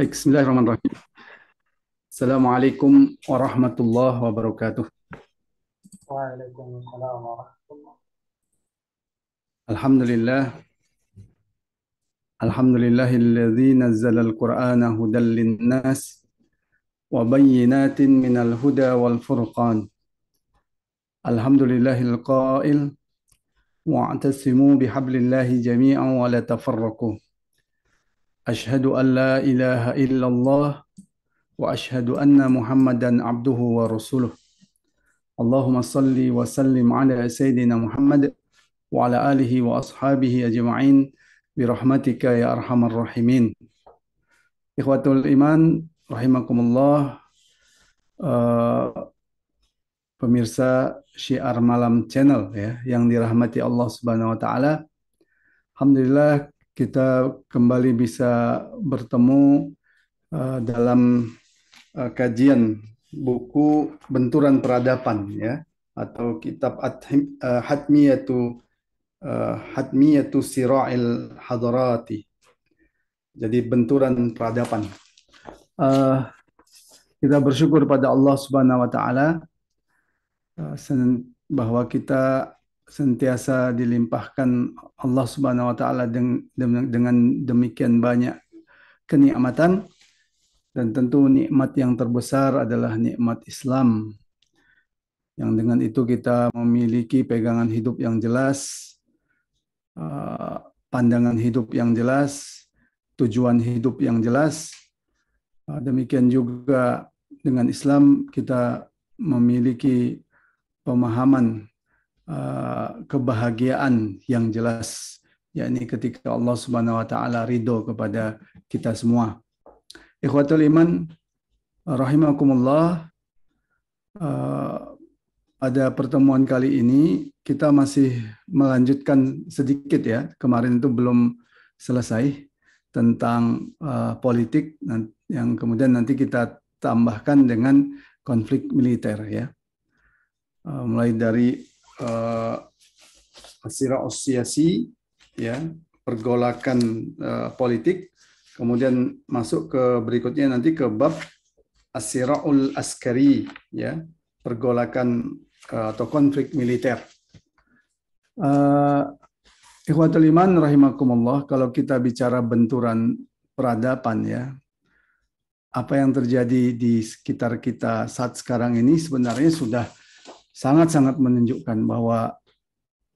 Baik, Bismillahirrahmanirrahim. Assalamualaikum warahmatullahi wabarakatuh. Waalaikumsalam warahmatullahi Alhamdulillah. Alhamdulillahilladzi nazzala al-Qur'ana hudan lin-nas wa bayyinatin minal huda wal furqan. Alhamdulillahil qail wa'tasimu bihablillahi jami'an wa la tafarraqu. Ilaha illallah wa ashhadu anna Muhammadan abduhu wa rasuluh. Allahumma salli wa sallim ala sayyidina Muhammad wa ala alihi wa ashabihi ajma'in birahmatika ya arhamar rahimin. Ikhwatul iman rahimakumullah uh, pemirsa Syiar Malam Channel ya yang dirahmati Allah Subhanahu wa taala. Alhamdulillah kita kembali bisa bertemu uh, dalam uh, kajian buku Benturan Peradaban ya atau kitab uh, Hatmiyatu uh, Hatmiyatu Sira'il Hadarati. Jadi benturan peradaban. Uh, kita bersyukur pada Allah Subhanahu wa taala bahwa kita sentiasa dilimpahkan Allah Subhanahu wa taala dengan demikian banyak kenikmatan dan tentu nikmat yang terbesar adalah nikmat Islam yang dengan itu kita memiliki pegangan hidup yang jelas Uh, pandangan hidup yang jelas, tujuan hidup yang jelas. Uh, demikian juga dengan Islam kita memiliki pemahaman uh, kebahagiaan yang jelas yakni ketika Allah Subhanahu wa taala ridho kepada kita semua. Ikhwatul iman rahimakumullah pada pertemuan kali ini kita masih melanjutkan sedikit ya. Kemarin itu belum selesai tentang uh, politik yang kemudian nanti kita tambahkan dengan konflik militer ya. Mulai dari uh, asira osiasi ya, pergolakan uh, politik, kemudian masuk ke berikutnya nanti ke bab asiraul askari ya, pergolakan atau konflik militer. Uh, Ikhwatul iman rahimakumullah, kalau kita bicara benturan peradaban ya, apa yang terjadi di sekitar kita saat sekarang ini sebenarnya sudah sangat-sangat menunjukkan bahwa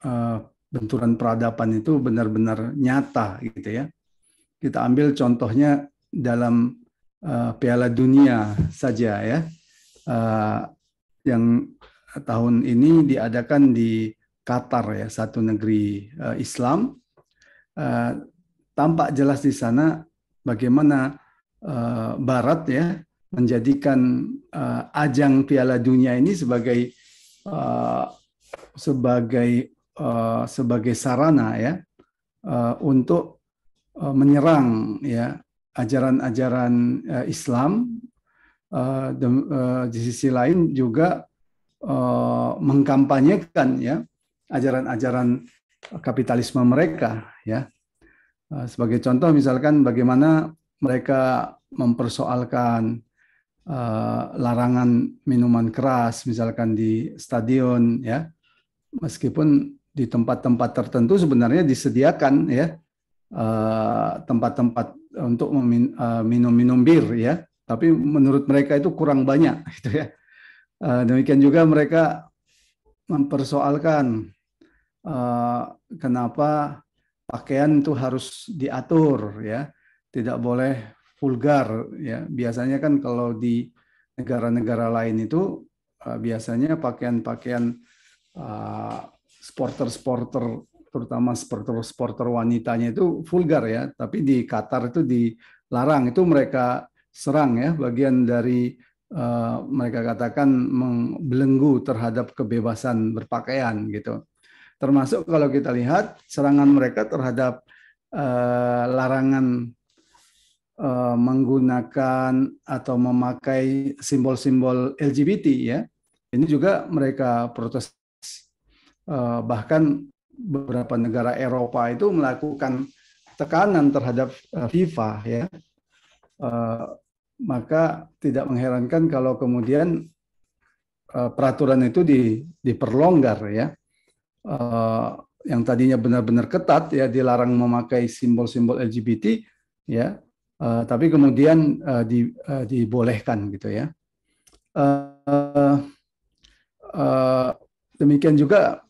uh, benturan peradaban itu benar-benar nyata gitu ya. Kita ambil contohnya dalam uh, Piala Dunia saja ya, uh, yang tahun ini diadakan di Qatar ya, satu negeri uh, Islam. Uh, tampak jelas di sana bagaimana uh, Barat ya menjadikan uh, ajang Piala Dunia ini sebagai uh, sebagai uh, sebagai sarana ya uh, untuk uh, menyerang ya ajaran-ajaran uh, Islam. Uh, de, uh, di sisi lain juga uh, mengkampanyekan ya ajaran-ajaran kapitalisme mereka ya uh, sebagai contoh misalkan bagaimana mereka mempersoalkan uh, larangan minuman keras misalkan di stadion ya. Meskipun di tempat-tempat tertentu sebenarnya disediakan ya. Tempat-tempat uh, untuk minum-minum bir ya. Tapi menurut mereka itu kurang banyak gitu ya. Eh, demikian juga mereka mempersoalkan uh, kenapa pakaian itu harus diatur ya, tidak boleh vulgar ya. Biasanya kan kalau di negara-negara lain itu uh, biasanya pakaian-pakaian uh, sporter-sporter terutama sporter-sporter wanitanya itu vulgar ya, tapi di Qatar itu dilarang itu mereka serang ya bagian dari uh, mereka katakan membelenggu terhadap kebebasan berpakaian gitu. Termasuk kalau kita lihat serangan mereka terhadap uh, larangan uh, menggunakan atau memakai simbol-simbol LGBT ya. Ini juga mereka protes. Uh, bahkan beberapa negara Eropa itu melakukan tekanan terhadap FIFA ya maka tidak mengherankan kalau kemudian peraturan itu diperlonggar ya yang tadinya benar-benar ketat ya dilarang memakai simbol-simbol LGBT ya uh, tapi kemudian uh, di, uh, dibolehkan gitu ya. Uh, uh, demikian juga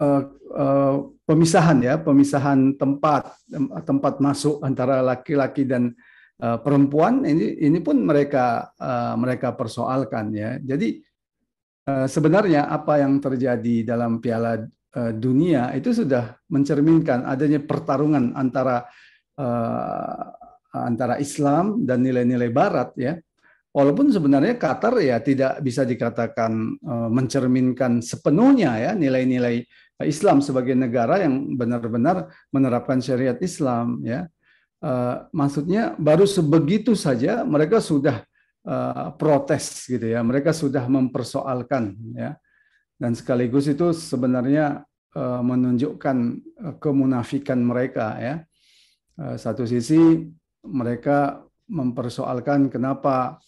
uh, uh, pemisahan ya pemisahan tempat tempat masuk antara laki-laki dan uh, perempuan ini ini pun mereka uh, mereka persoalkan ya. Jadi uh, sebenarnya apa yang terjadi dalam Piala Dunia itu sudah mencerminkan adanya pertarungan antara antara Islam dan nilai-nilai Barat ya Walaupun sebenarnya Qatar ya tidak bisa dikatakan uh, mencerminkan sepenuhnya ya nilai-nilai Islam sebagai negara yang benar-benar menerapkan syariat Islam ya. Uh, maksudnya baru sebegitu saja mereka sudah protes gitu ya. Mereka sudah mempersoalkan ya. Dan sekaligus itu sebenarnya menunjukkan kemunafikan mereka ya. Satu sisi mereka mempersoalkan kenapa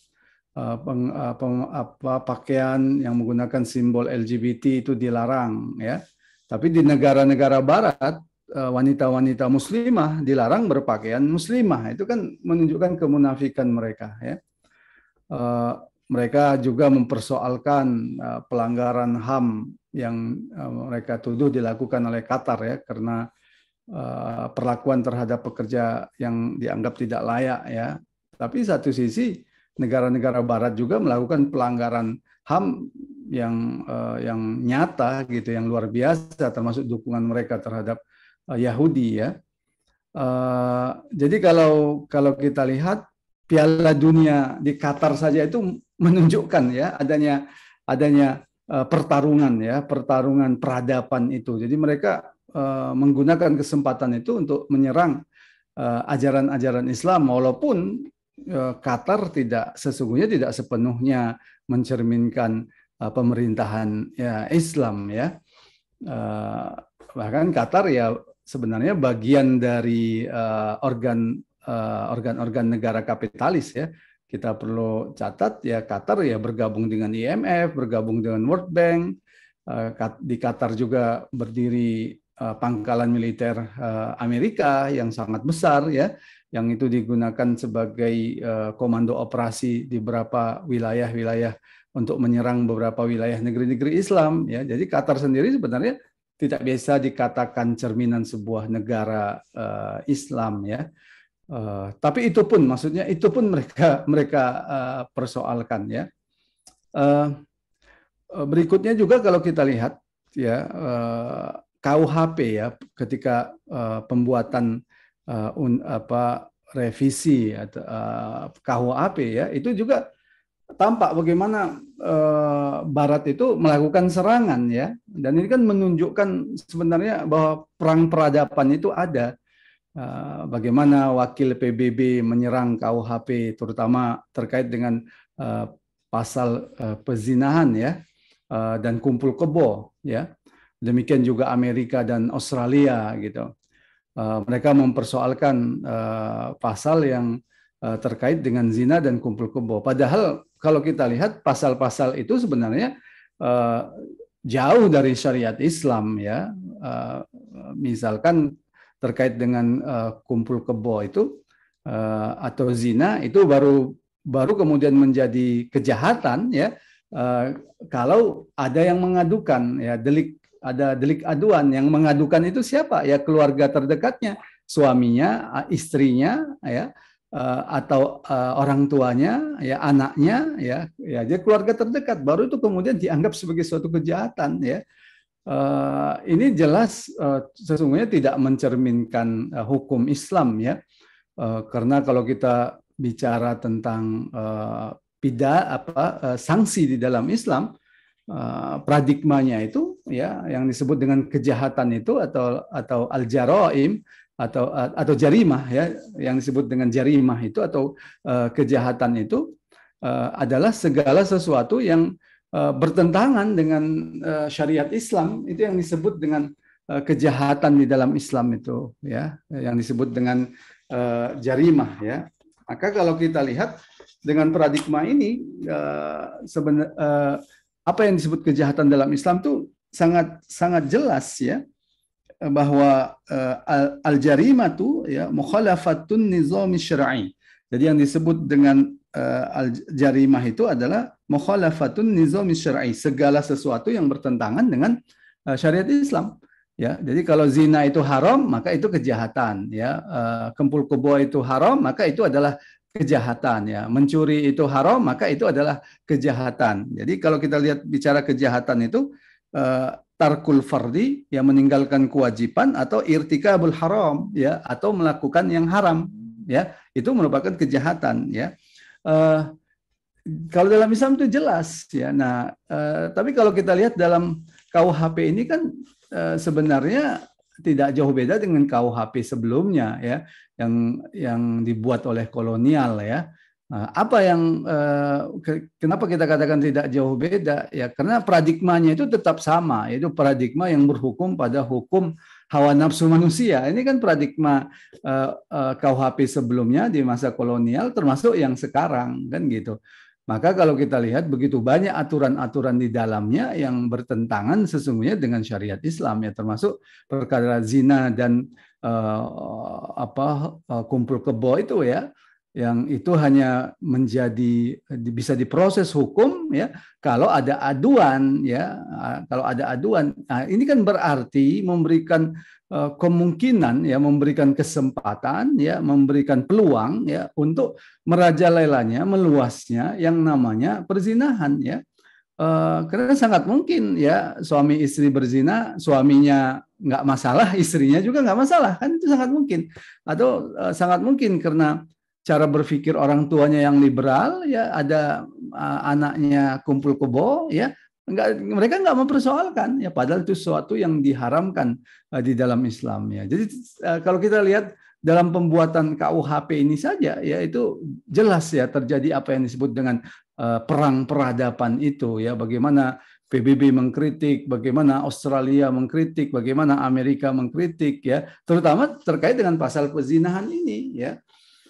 Eh, peng, uh, peng, apa, pakaian yang menggunakan simbol LGBT itu dilarang ya. Tapi di negara-negara barat uh, wanita-wanita muslimah dilarang berpakaian muslimah. Itu kan menunjukkan kemunafikan mereka ya. Uh, mereka juga mempersoalkan uh, pelanggaran HAM yang uh, mereka tuduh dilakukan oleh Qatar ya karena uh, perlakuan terhadap pekerja yang dianggap tidak layak ya. Tapi satu sisi negara-negara barat juga melakukan pelanggaran HAM yang uh, yang nyata gitu, yang luar biasa termasuk dukungan mereka terhadap uh, Yahudi ya. Jadi kalau kalau kita lihat Piala Dunia di Qatar saja itu menunjukkan ya adanya adanya pertarungan ya, pertarungan peradaban itu. Jadi mereka uh, menggunakan kesempatan itu untuk menyerang ajaran-ajaran uh, Islam walaupun Eh, Qatar tidak sesungguhnya tidak sepenuhnya mencerminkan pemerintahan ya, Islam ya. Bahkan Qatar ya sebenarnya bagian dari organ organ-organ negara kapitalis ya. Kita perlu catat ya Qatar ya bergabung dengan IMF, bergabung dengan World Bank. Di Qatar juga berdiri pangkalan militer uh, Amerika yang sangat besar ya yang itu digunakan sebagai uh, komando operasi di beberapa wilayah-wilayah untuk menyerang beberapa wilayah negeri-negeri Islam ya. Jadi Qatar sendiri sebenarnya tidak bisa dikatakan cerminan sebuah negara uh, Islam ya. Uh, tapi itu pun maksudnya itu pun mereka mereka uh, persoalkan ya. Uh, berikutnya juga kalau kita lihat ya KUHP ya ketika uh, pembuatan uh, un, apa revisi atau uh, KUHP ya itu juga tampak bagaimana uh, Barat itu melakukan serangan ya. Dan ini kan menunjukkan sebenarnya bahwa perang peradaban itu ada. Uh, bagaimana wakil PBB menyerang KUHP terutama terkait dengan uh, pasal uh, pezinahan ya uh, dan kumpul kebo ya demikian juga Amerika dan Australia gitu Eh, mereka mempersoalkan uh, pasal yang uh, terkait dengan zina dan kumpul kebo. Padahal kalau kita lihat pasal-pasal itu sebenarnya uh, jauh dari syariat Islam ya. Misalkan terkait dengan kumpul kebo itu atau zina itu baru baru kemudian menjadi kejahatan ya kalau ada yang mengadukan ya delik ada delik aduan yang mengadukan itu siapa? Ya keluarga terdekatnya. Suaminya istrinya ya eh, atau eh, orang tuanya ya anaknya ya ya dia keluarga terdekat. Baru itu kemudian dianggap sebagai suatu kejahatan ya. Eh, ini jelas sesungguhnya tidak mencerminkan hukum Islam ya. Karena kalau kita bicara tentang pida apa sanksi di dalam Islam paradigmanya itu ya yang disebut dengan kejahatan itu atau atau al jaroim atau atau jarimah ya yang disebut dengan jarimah itu atau uh, kejahatan itu uh, adalah segala sesuatu yang uh, bertentangan dengan uh, syariat Islam. Itu yang disebut dengan uh, kejahatan di dalam Islam itu ya yang disebut dengan uh, jarimah ya. Maka kalau kita lihat dengan paradigma ini uh, sebenar, uh, apa yang disebut kejahatan dalam Islam itu sangat sangat jelas ya bahwa uh, al-jarimah itu ya mukhalafatun nizam syar'i. Jadi yang disebut dengan uh, al-jarimah itu adalah mukhalafatun nizam syar'i, segala sesuatu yang bertentangan dengan uh, syariat Islam. Ya, jadi kalau zina itu haram, maka itu kejahatan. Ya, uh, kempul kebo itu haram, maka itu adalah kejahatan. Ya, mencuri itu haram, maka itu adalah kejahatan. Jadi kalau kita lihat bicara kejahatan itu uh, tarkul fardi yang meninggalkan kewajiban atau irtikabul haram ya atau melakukan yang haram ya itu merupakan kejahatan ya uh, kalau dalam Islam itu jelas ya nah uh, tapi kalau kita lihat dalam KUHP ini kan Eh, sebenarnya tidak jauh beda dengan KUHP sebelumnya ya yang yang dibuat oleh kolonial ya. Nah, apa yang eh, kenapa kita katakan tidak jauh beda ya karena paradigmanya itu tetap sama yaitu paradigma yang berhukum pada hukum hawa nafsu manusia. Ini kan paradigma uh, uh, KUHP sebelumnya di masa kolonial termasuk yang sekarang kan gitu. Maka kalau kita lihat begitu banyak aturan-aturan di dalamnya yang bertentangan sesungguhnya dengan syariat Islam ya termasuk perkara zina dan uh, apa uh, kumpul kebo itu ya yang itu hanya menjadi bisa diproses hukum ya kalau ada aduan ya kalau ada aduan. Nah, ini kan berarti memberikan kemungkinan ya memberikan kesempatan ya memberikan peluang ya untuk merajalelanya meluasnya yang namanya perzinahan ya. Uh, karena sangat mungkin ya suami istri berzina suaminya nggak masalah istrinya juga nggak masalah kan itu sangat mungkin. Atau uh, sangat mungkin karena cara berpikir orang tuanya yang liberal ya ada anaknya kumpul kebo ya enggak mereka nggak mempersoalkan. Ya padahal itu sesuatu yang diharamkan uh, di dalam Islam ya jadi uh, kalau kita lihat dalam pembuatan KUHP ini saja ya itu jelas ya terjadi apa yang disebut dengan uh, perang peradaban itu ya. Bagaimana PBB mengkritik, bagaimana Australia mengkritik, bagaimana Amerika mengkritik ya, terutama terkait dengan pasal pezinahan ini ya.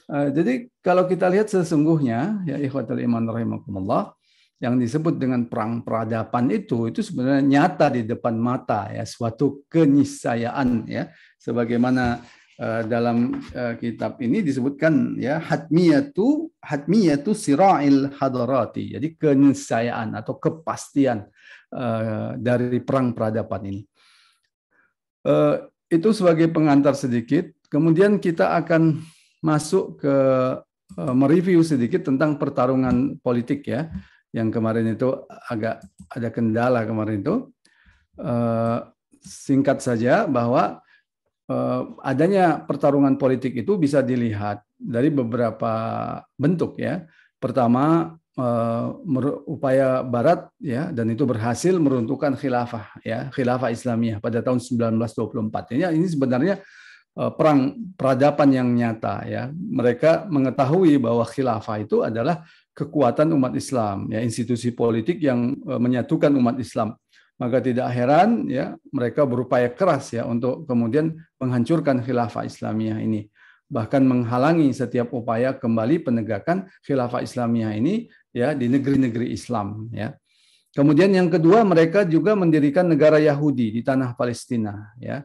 Eh, jadi kalau kita lihat sesungguhnya ya ikhwatul iman rahimakumullah yang disebut dengan perang peradaban itu itu sebenarnya nyata di depan mata ya suatu keniscayaan ya. Sebagaimana uh, dalam uh, kitab ini disebutkan ya hatmiyatu hatmiyatu sira'il hadarati jadi keniscayaan atau kepastian uh, dari perang peradaban ini. Uh, itu sebagai pengantar sedikit. Kemudian kita akan masuk ke uh, mereview sedikit tentang pertarungan politik ya yang kemarin itu agak ada kendala kemarin itu uh, singkat saja bahwa uh, adanya pertarungan politik itu bisa dilihat dari beberapa bentuk ya pertama uh, upaya Barat ya dan itu berhasil meruntuhkan khilafah ya khilafah Islamiyah pada tahun 1924 ini ini sebenarnya Eh, perang peradaban yang nyata ya. Mereka mengetahui bahwa khilafah itu adalah kekuatan umat Islam ya institusi politik yang eh, menyatukan umat Islam. Maka tidak heran ya mereka berupaya keras ya untuk kemudian menghancurkan khilafah Islamiyah ini. Bahkan menghalangi setiap upaya kembali penegakan khilafah Islamiyah ini ya di negeri-negeri Islam ya. Kemudian yang kedua mereka juga mendirikan negara Yahudi di tanah Palestina ya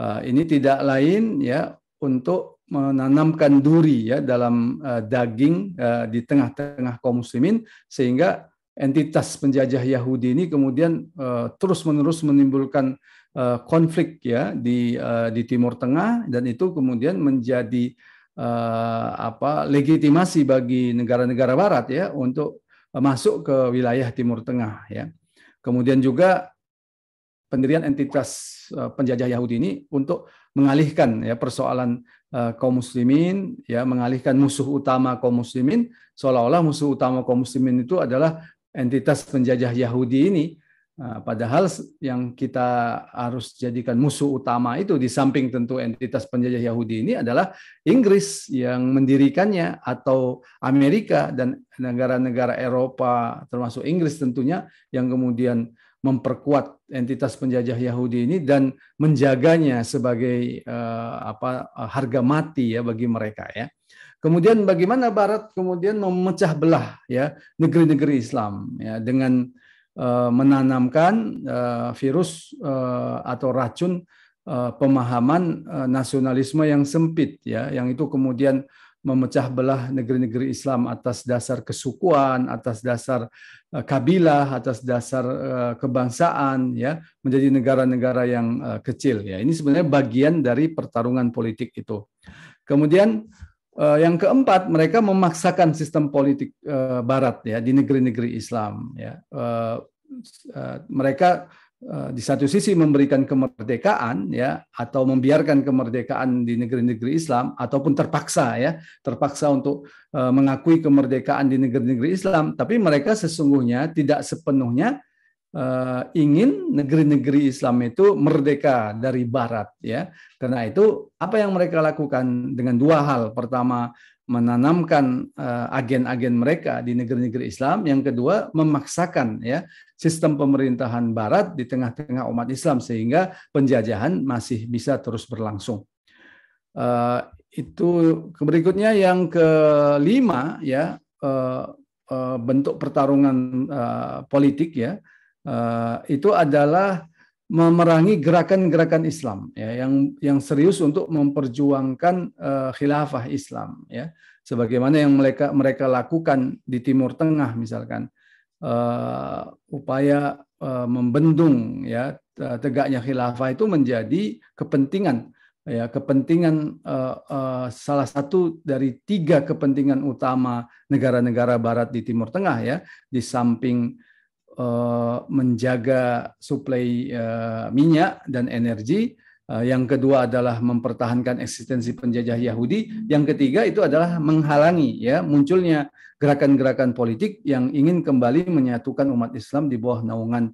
Uh, ini tidak lain ya untuk menanamkan duri ya dalam uh, daging uh, di tengah-tengah kaum muslimin sehingga entitas penjajah Yahudi ini kemudian terus-menerus menimbulkan konflik ya di di Timur Tengah dan itu kemudian menjadi apa legitimasi bagi negara-negara barat ya untuk masuk ke wilayah Timur Tengah ya. Kemudian juga pendirian entitas uh, penjajah Yahudi ini untuk mengalihkan ya persoalan uh, kaum muslimin ya mengalihkan musuh utama kaum muslimin. Seolah-olah musuh utama kaum muslimin itu adalah entitas penjajah Yahudi ini. Uh, padahal yang kita harus jadikan musuh utama itu di samping tentu entitas penjajah Yahudi ini adalah Inggris yang mendirikannya atau Amerika dan negara-negara Eropa termasuk Inggris tentunya yang kemudian memperkuat entitas penjajah Yahudi ini dan menjaganya sebagai uh, apa harga mati ya bagi mereka ya. Kemudian bagaimana Barat kemudian memecah belah ya negeri-negeri Islam ya dengan uh, menanamkan uh, virus uh, atau racun uh, pemahaman uh, nasionalisme yang sempit ya yang itu kemudian memecah belah negeri-negeri Islam atas dasar kesukuan, atas dasar kabilah, atas dasar kebangsaan ya menjadi negara-negara yang kecil ya. Ini sebenarnya bagian dari pertarungan politik itu. Kemudian yang keempat, mereka memaksakan sistem politik Barat ya di negeri-negeri Islam. Ya, mereka di satu sisi memberikan kemerdekaan ya atau membiarkan kemerdekaan di negeri-negeri Islam ataupun terpaksa ya terpaksa untuk uh, mengakui kemerdekaan di negeri-negeri Islam, tapi mereka sesungguhnya tidak sepenuhnya uh, ingin negeri-negeri Islam itu merdeka dari Barat ya. Karena itu apa yang mereka lakukan dengan dua hal. Pertama menanamkan uh, agen-agen mereka di negeri-negeri Islam. Yang kedua memaksakan ya sistem pemerintahan Barat di tengah-tengah umat Islam sehingga penjajahan masih bisa terus berlangsung. Uh, itu berikutnya yang kelima ya uh, bentuk pertarungan politik ya Eh, itu adalah memerangi gerakan-gerakan Islam ya yang yang serius untuk memperjuangkan uh, khilafah Islam ya. Sebagaimana yang mereka mereka lakukan di Timur Tengah misalkan uh, upaya uh, membendung ya tegaknya khilafah itu menjadi kepentingan ya kepentingan uh, uh, salah satu dari tiga kepentingan utama negara-negara Barat di Timur Tengah ya di samping menjaga suplai eh, minyak dan energi. Eh, yang kedua adalah mempertahankan eksistensi penjajah Yahudi. Yang ketiga itu adalah menghalangi ya munculnya gerakan-gerakan politik yang ingin kembali menyatukan umat Islam di bawah naungan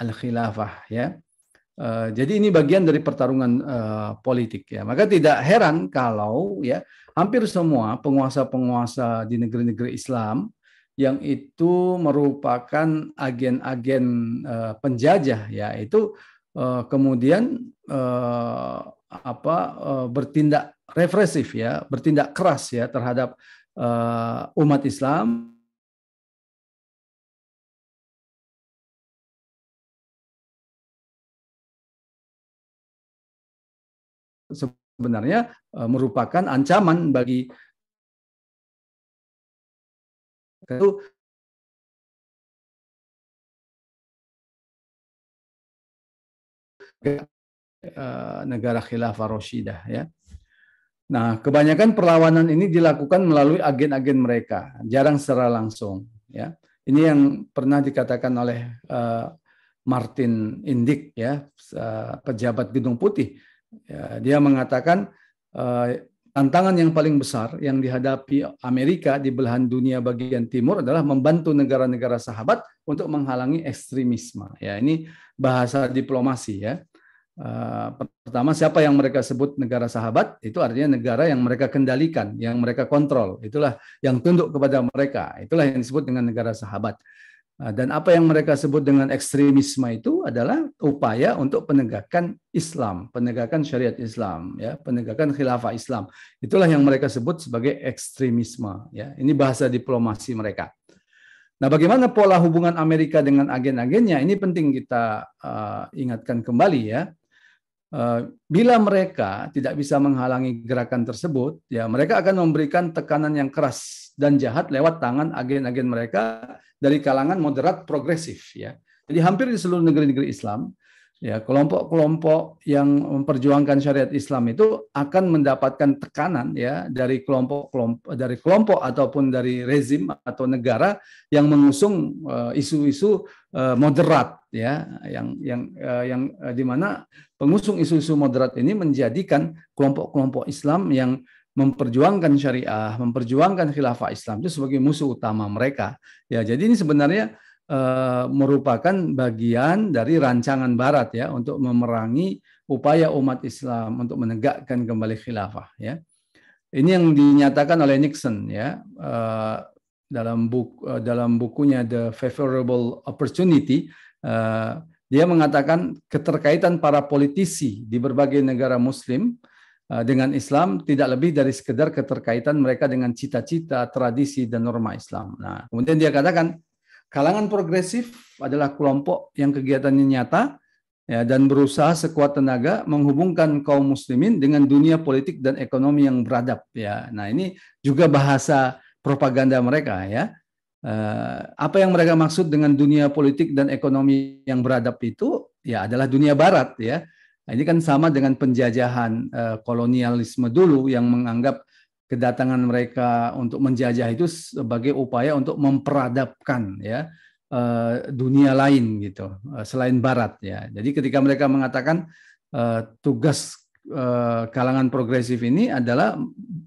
al-khilafah ya. jadi ini bagian dari pertarungan politik ya. Maka tidak heran kalau ya hampir semua penguasa-penguasa di negeri-negeri Islam yang itu merupakan agen-agen uh, penjajah ya itu uh, kemudian uh, apa bertindak represif ya bertindak keras ya terhadap umat Islam. Sebenarnya merupakan ancaman bagi itu eh, negara khilafah Roshidah ya. Nah, kebanyakan perlawanan ini dilakukan melalui agen-agen mereka, jarang secara langsung ya. Ini yang pernah dikatakan oleh uh, Martin Indik ya, uh, pejabat Gedung Putih. Ya, dia mengatakan uh, tantangan yang paling besar yang dihadapi Amerika di belahan dunia bagian timur adalah membantu negara-negara sahabat untuk menghalangi ekstremisme. Ya, ini bahasa diplomasi ya. Uh, pertama siapa yang mereka sebut negara sahabat itu artinya negara yang mereka kendalikan, yang mereka kontrol. Itulah yang tunduk kepada mereka. Itulah yang disebut dengan negara sahabat. Nah, dan apa yang mereka sebut dengan ekstremisme itu adalah upaya untuk penegakan Islam, penegakan syariat Islam, ya, penegakan khilafah Islam. Itulah yang mereka sebut sebagai ekstremisme. Ya, ini bahasa diplomasi mereka. Nah, bagaimana pola hubungan Amerika dengan agen-agennya? Ini penting kita uh, ingatkan kembali ya. Uh, bila mereka tidak bisa menghalangi gerakan tersebut, ya mereka akan memberikan tekanan yang keras dan jahat lewat tangan agen-agen mereka dari kalangan moderat progresif ya. Jadi hampir di seluruh negeri-negeri Islam ya kelompok-kelompok yang memperjuangkan syariat Islam itu akan mendapatkan tekanan ya dari kelompok-kelompok dari kelompok ataupun dari rezim atau negara yang mengusung eh, isu-isu uh, moderat ya yang yang uh, yang uh, di mana pengusung isu-isu moderat ini menjadikan kelompok-kelompok Islam yang memperjuangkan syariah, memperjuangkan khilafah Islam itu sebagai musuh utama mereka. Ya, jadi ini sebenarnya uh, merupakan bagian dari rancangan Barat ya untuk memerangi upaya umat Islam untuk menegakkan kembali khilafah. Ya, ini yang dinyatakan oleh Nixon ya uh, dalam buku uh, dalam bukunya The Favorable Opportunity. Dia mengatakan keterkaitan para politisi di berbagai negara Muslim dengan Islam tidak lebih dari sekedar keterkaitan mereka dengan cita-cita, tradisi dan norma Islam. Nah, kemudian dia katakan kalangan progresif adalah kelompok yang kegiatannya nyata ya, dan berusaha sekuat tenaga menghubungkan kaum muslimin dengan dunia politik dan ekonomi yang beradab ya. Nah, ini juga bahasa propaganda mereka ya. Eh, apa yang mereka maksud dengan dunia politik dan ekonomi yang beradab itu ya adalah dunia barat ya Nah, ini kan sama dengan penjajahan uh, kolonialisme dulu yang menganggap kedatangan mereka untuk menjajah itu sebagai upaya untuk memperadabkan ya uh, dunia lain gitu uh, selain barat ya. Jadi ketika mereka mengatakan uh, tugas kalangan progresif ini adalah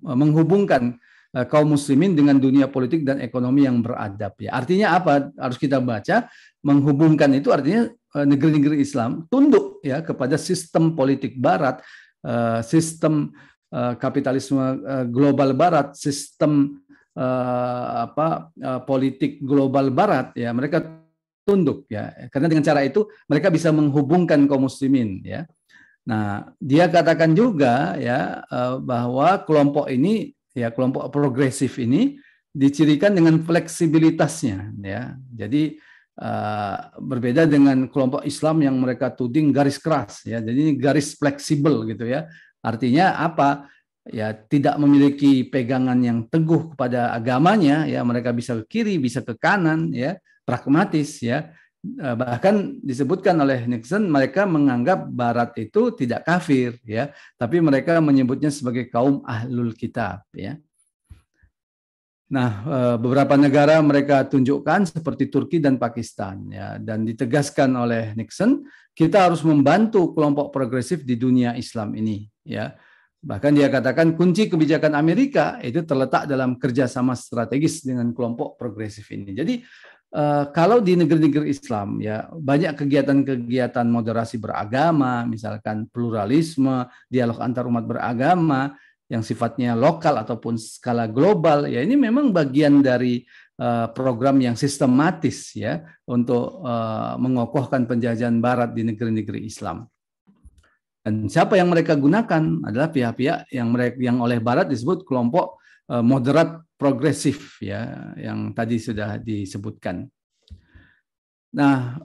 menghubungkan kaum muslimin dengan dunia politik dan ekonomi yang beradab ya. Artinya apa? Harus kita baca menghubungkan itu artinya Eh, negeri-negeri Islam tunduk ya kepada sistem politik Barat, eh, sistem eh, kapitalisme global Barat, sistem apa politik global Barat ya mereka tunduk ya karena dengan cara itu mereka bisa menghubungkan kaum muslimin ya. Nah dia katakan juga ya bahwa kelompok ini ya kelompok progresif ini dicirikan dengan fleksibilitasnya ya. Jadi Eh, berbeda dengan kelompok Islam yang mereka tuding garis keras ya. Jadi ini garis fleksibel gitu ya. Artinya apa? Ya tidak memiliki pegangan yang teguh kepada agamanya ya. Mereka bisa ke kiri, bisa ke kanan ya, pragmatis ya. Eh, bahkan disebutkan oleh Nixon mereka menganggap barat itu tidak kafir ya, tapi mereka menyebutnya sebagai kaum ahlul kitab ya. Nah, eh, beberapa negara mereka tunjukkan seperti Turki dan Pakistan ya dan ditegaskan oleh Nixon kita harus membantu kelompok progresif di dunia Islam ini ya. Bahkan dia katakan kunci kebijakan Amerika itu terletak dalam kerjasama strategis dengan kelompok progresif ini. Jadi eh, kalau di negeri-negeri Islam ya banyak kegiatan-kegiatan moderasi beragama, misalkan pluralisme, dialog antar umat beragama, yang sifatnya lokal ataupun skala global ya ini memang bagian dari uh, program yang sistematis ya untuk uh, mengokohkan penjajahan barat di negeri-negeri Islam. Dan siapa yang mereka gunakan adalah pihak-pihak yang mereka yang oleh barat disebut kelompok uh, moderat progresif ya yang tadi sudah disebutkan. Nah,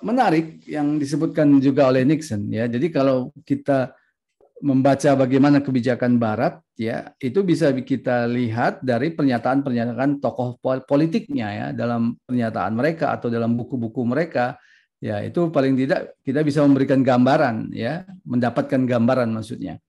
menarik yang disebutkan juga oleh Nixon ya. Jadi kalau kita membaca bagaimana kebijakan Barat, ya itu bisa kita lihat dari pernyataan-pernyataan tokoh politiknya ya dalam pernyataan mereka atau dalam buku-buku mereka. Ya itu paling tidak kita bisa memberikan gambaran ya, mendapatkan gambaran maksudnya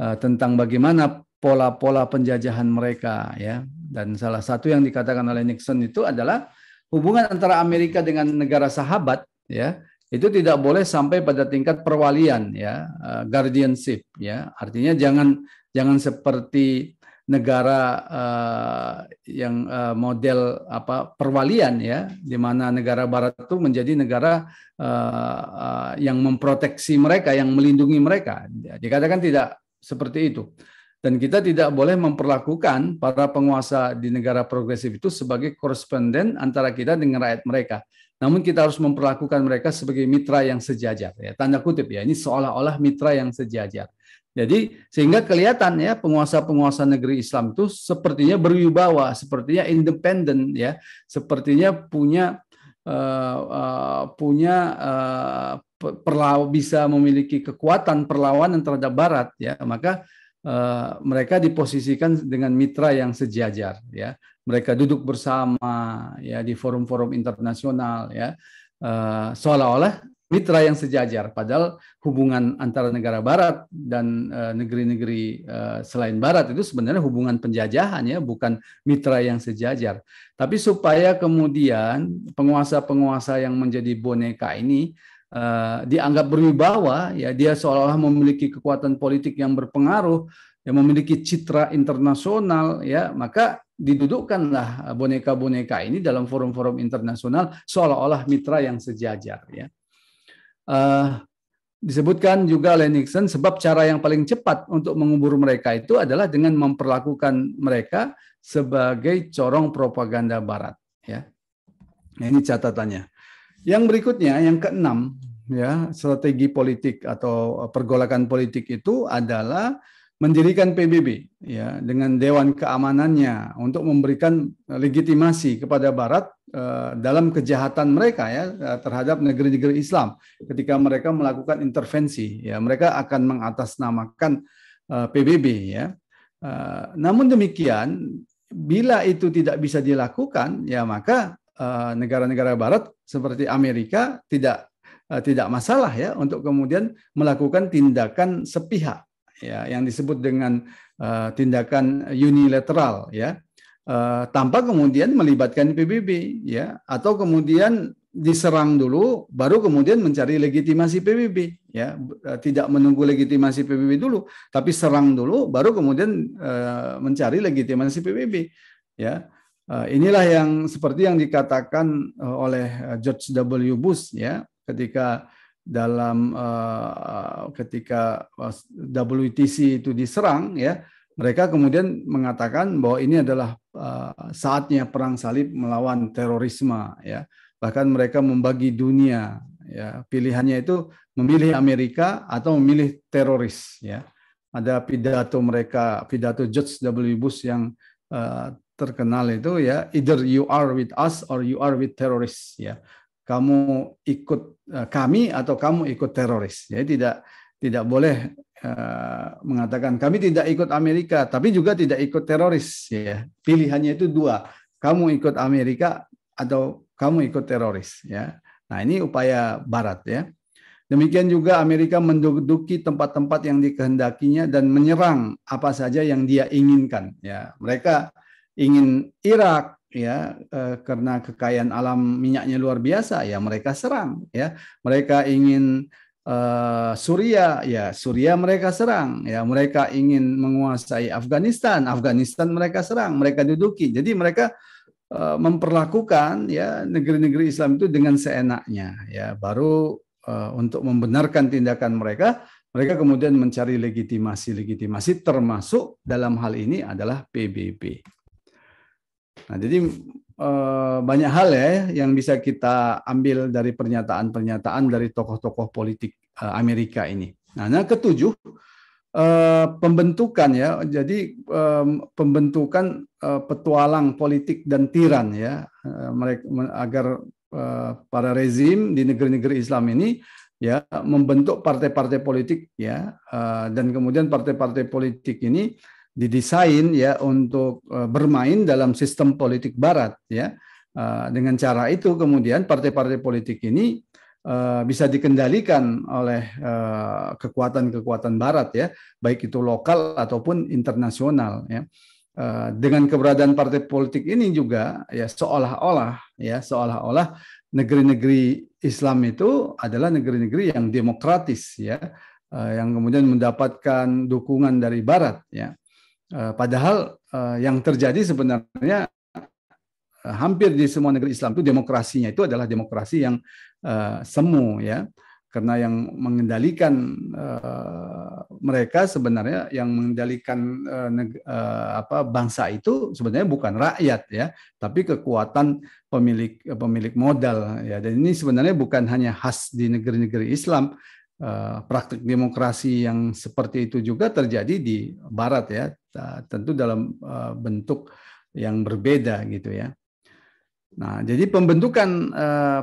uh, tentang bagaimana pola-pola penjajahan mereka ya. Dan salah satu yang dikatakan oleh Nixon itu adalah hubungan antara Amerika dengan negara sahabat ya itu tidak boleh sampai pada tingkat perwalian ya uh, guardianship ya artinya jangan jangan seperti negara uh, yang uh, model apa perwalian ya di mana negara barat itu menjadi negara uh, uh, yang memproteksi mereka yang melindungi mereka dikatakan tidak seperti itu dan kita tidak boleh memperlakukan para penguasa di negara progresif itu sebagai koresponden antara kita dengan rakyat mereka namun kita harus memperlakukan mereka sebagai mitra yang sejajar. Ya, tanda kutip ya, ini seolah-olah mitra yang sejajar. Jadi sehingga kelihatan ya penguasa-penguasa negeri Islam itu sepertinya berwibawa, sepertinya independen ya, sepertinya punya uh, uh, punya uh, perlaw bisa memiliki kekuatan perlawanan terhadap Barat ya, maka uh, mereka diposisikan dengan mitra yang sejajar ya. Mereka duduk bersama ya di forum-forum internasional ya. Uh, seolah-olah mitra yang sejajar padahal hubungan antara negara barat dan eh, negeri-negeri uh, selain barat itu sebenarnya hubungan penjajahan ya bukan mitra yang sejajar tapi supaya kemudian penguasa-penguasa yang menjadi boneka ini uh, dianggap berwibawa ya dia seolah-olah memiliki kekuatan politik yang berpengaruh yang memiliki citra internasional ya maka didudukkanlah boneka-boneka ini dalam forum-forum internasional seolah-olah mitra yang sejajar ya. Uh, disebutkan juga oleh Nixon sebab cara yang paling cepat untuk mengubur mereka itu adalah dengan memperlakukan mereka sebagai corong propaganda barat ya. Nah, ini catatannya. Yang berikutnya yang keenam ya strategi politik atau pergolakan politik itu adalah mendirikan PBB ya dengan dewan keamanannya untuk memberikan legitimasi kepada barat uh, dalam kejahatan mereka ya uh, terhadap negeri-negeri Islam ketika mereka melakukan intervensi ya. Mereka akan mengatasnamakan eh, PBB ya. Uh, namun demikian bila itu tidak bisa dilakukan ya maka negara-negara uh, barat seperti Amerika tidak uh, tidak masalah ya untuk kemudian melakukan tindakan sepihak ya yang disebut dengan uh, tindakan unilateral ya. Uh, tanpa kemudian melibatkan PBB ya. Atau kemudian diserang dulu baru kemudian mencari legitimasi PBB ya. Uh, tidak menunggu legitimasi PBB dulu tapi serang dulu baru kemudian uh, mencari legitimasi PBB ya. Uh, inilah yang seperti yang dikatakan oleh George W. Bush ya. Ketika dalam uh, ketika WTC itu diserang ya mereka kemudian mengatakan bahwa ini adalah uh, saatnya perang salib melawan terorisme ya. Bahkan mereka membagi dunia ya. Pilihannya itu memilih Amerika atau memilih teroris ya. Ada pidato mereka pidato George W. Bush yang uh, terkenal itu ya either you are with us or you are with terrorists ya. Kamu ikut kami atau kamu ikut teroris. Jadi tidak tidak boleh uh, mengatakan kami tidak ikut Amerika, tapi juga tidak ikut teroris. Ya, pilihannya itu dua. Kamu ikut Amerika atau kamu ikut teroris. Ya, nah ini upaya Barat ya. Demikian juga Amerika menduduki tempat-tempat yang dikehendakinya dan menyerang apa saja yang dia inginkan. Ya, mereka ingin Irak, ya eh, karena kekayaan alam minyaknya luar biasa ya mereka serang ya. Mereka ingin eh, Suria ya Suria mereka serang ya. Mereka ingin menguasai Afghanistan Afghanistan mereka serang mereka duduki. Jadi mereka eh, memperlakukan ya negeri-negeri Islam itu dengan seenaknya ya. Baru eh, untuk membenarkan tindakan mereka mereka kemudian mencari legitimasi-legitimasi termasuk dalam hal ini adalah PBB. Nah, jadi eh, banyak hal ya yang bisa kita ambil dari pernyataan-pernyataan dari tokoh-tokoh politik eh, Amerika ini. Nah, yang ketujuh eh, pembentukan ya, jadi pembentukan petualang politik dan tiran ya, agar para rezim di negeri-negeri Islam ini ya membentuk partai-partai politik ya. Dan kemudian partai-partai politik ini didesain ya untuk eh, bermain dalam sistem politik barat ya. Eh, dengan cara itu kemudian partai-partai politik ini eh, bisa dikendalikan oleh kekuatan-kekuatan barat ya, baik itu lokal ataupun internasional ya. Dengan keberadaan partai politik ini juga ya seolah-olah ya seolah-olah negeri-negeri Islam itu adalah negeri-negeri yang demokratis ya yang kemudian mendapatkan dukungan dari barat ya padahal eh, yang terjadi sebenarnya eh, hampir di semua negeri Islam itu demokrasinya itu adalah demokrasi yang semu ya. Karena yang mengendalikan mereka sebenarnya yang mengendalikan apa bangsa itu sebenarnya bukan rakyat ya. Tapi kekuatan pemilik pemilik modal ya. Dan ini sebenarnya bukan hanya khas di negeri-negeri Islam Eh, praktik demokrasi yang seperti itu juga terjadi di Barat ya, tentu dalam eh, bentuk yang berbeda gitu ya. Nah, jadi pembentukan eh,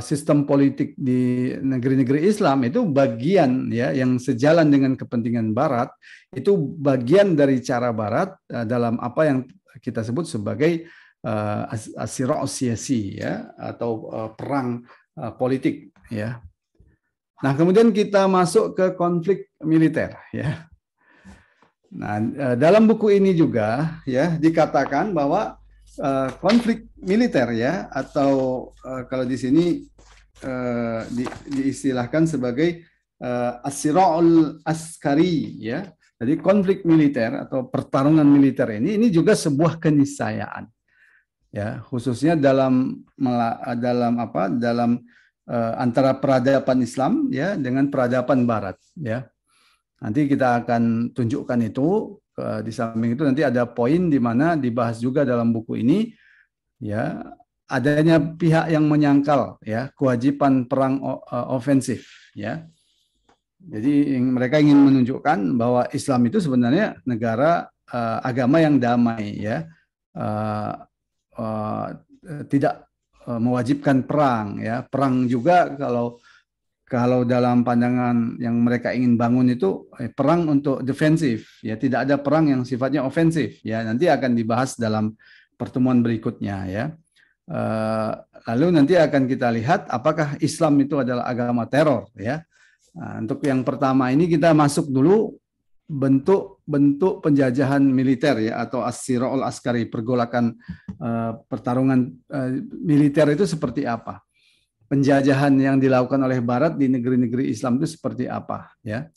sistem politik di negeri-negeri Islam itu bagian ya yang sejalan dengan kepentingan Barat itu bagian dari cara Barat dalam apa yang kita sebut sebagai uh, ya atau perang politik ya Nah, kemudian kita masuk ke konflik militer ya. Nah, eh, dalam buku ini juga ya dikatakan bahwa uh, konflik militer ya atau uh, kalau di sini uh, di, diistilahkan sebagai uh, asiraul askari ya. Jadi konflik militer atau pertarungan militer ini ini juga sebuah keniscayaan. Ya, khususnya dalam dalam apa? dalam uh, antara peradaban Islam ya dengan peradaban Barat ya. Nanti kita akan tunjukkan itu uh, di samping itu nanti ada poin di mana dibahas juga dalam buku ini ya adanya pihak yang menyangkal ya kewajiban perang ofensif ya. Jadi mereka ingin menunjukkan bahwa Islam itu sebenarnya negara uh, agama yang damai ya. Uh, uh, tidak mewajibkan perang ya. Perang juga kalau kalau dalam pandangan yang mereka ingin bangun itu eh, perang untuk defensif ya. Tidak ada perang yang sifatnya ofensif ya. Nanti akan dibahas dalam pertemuan berikutnya ya. Uh, lalu nanti akan kita lihat apakah Islam itu adalah agama teror ya. Nah, untuk yang pertama ini kita masuk dulu bentuk-bentuk penjajahan militer ya atau asirul askari pergolakan uh, pertarungan uh, militer itu seperti apa penjajahan yang dilakukan oleh Barat di negeri-negeri Islam itu seperti apa ya.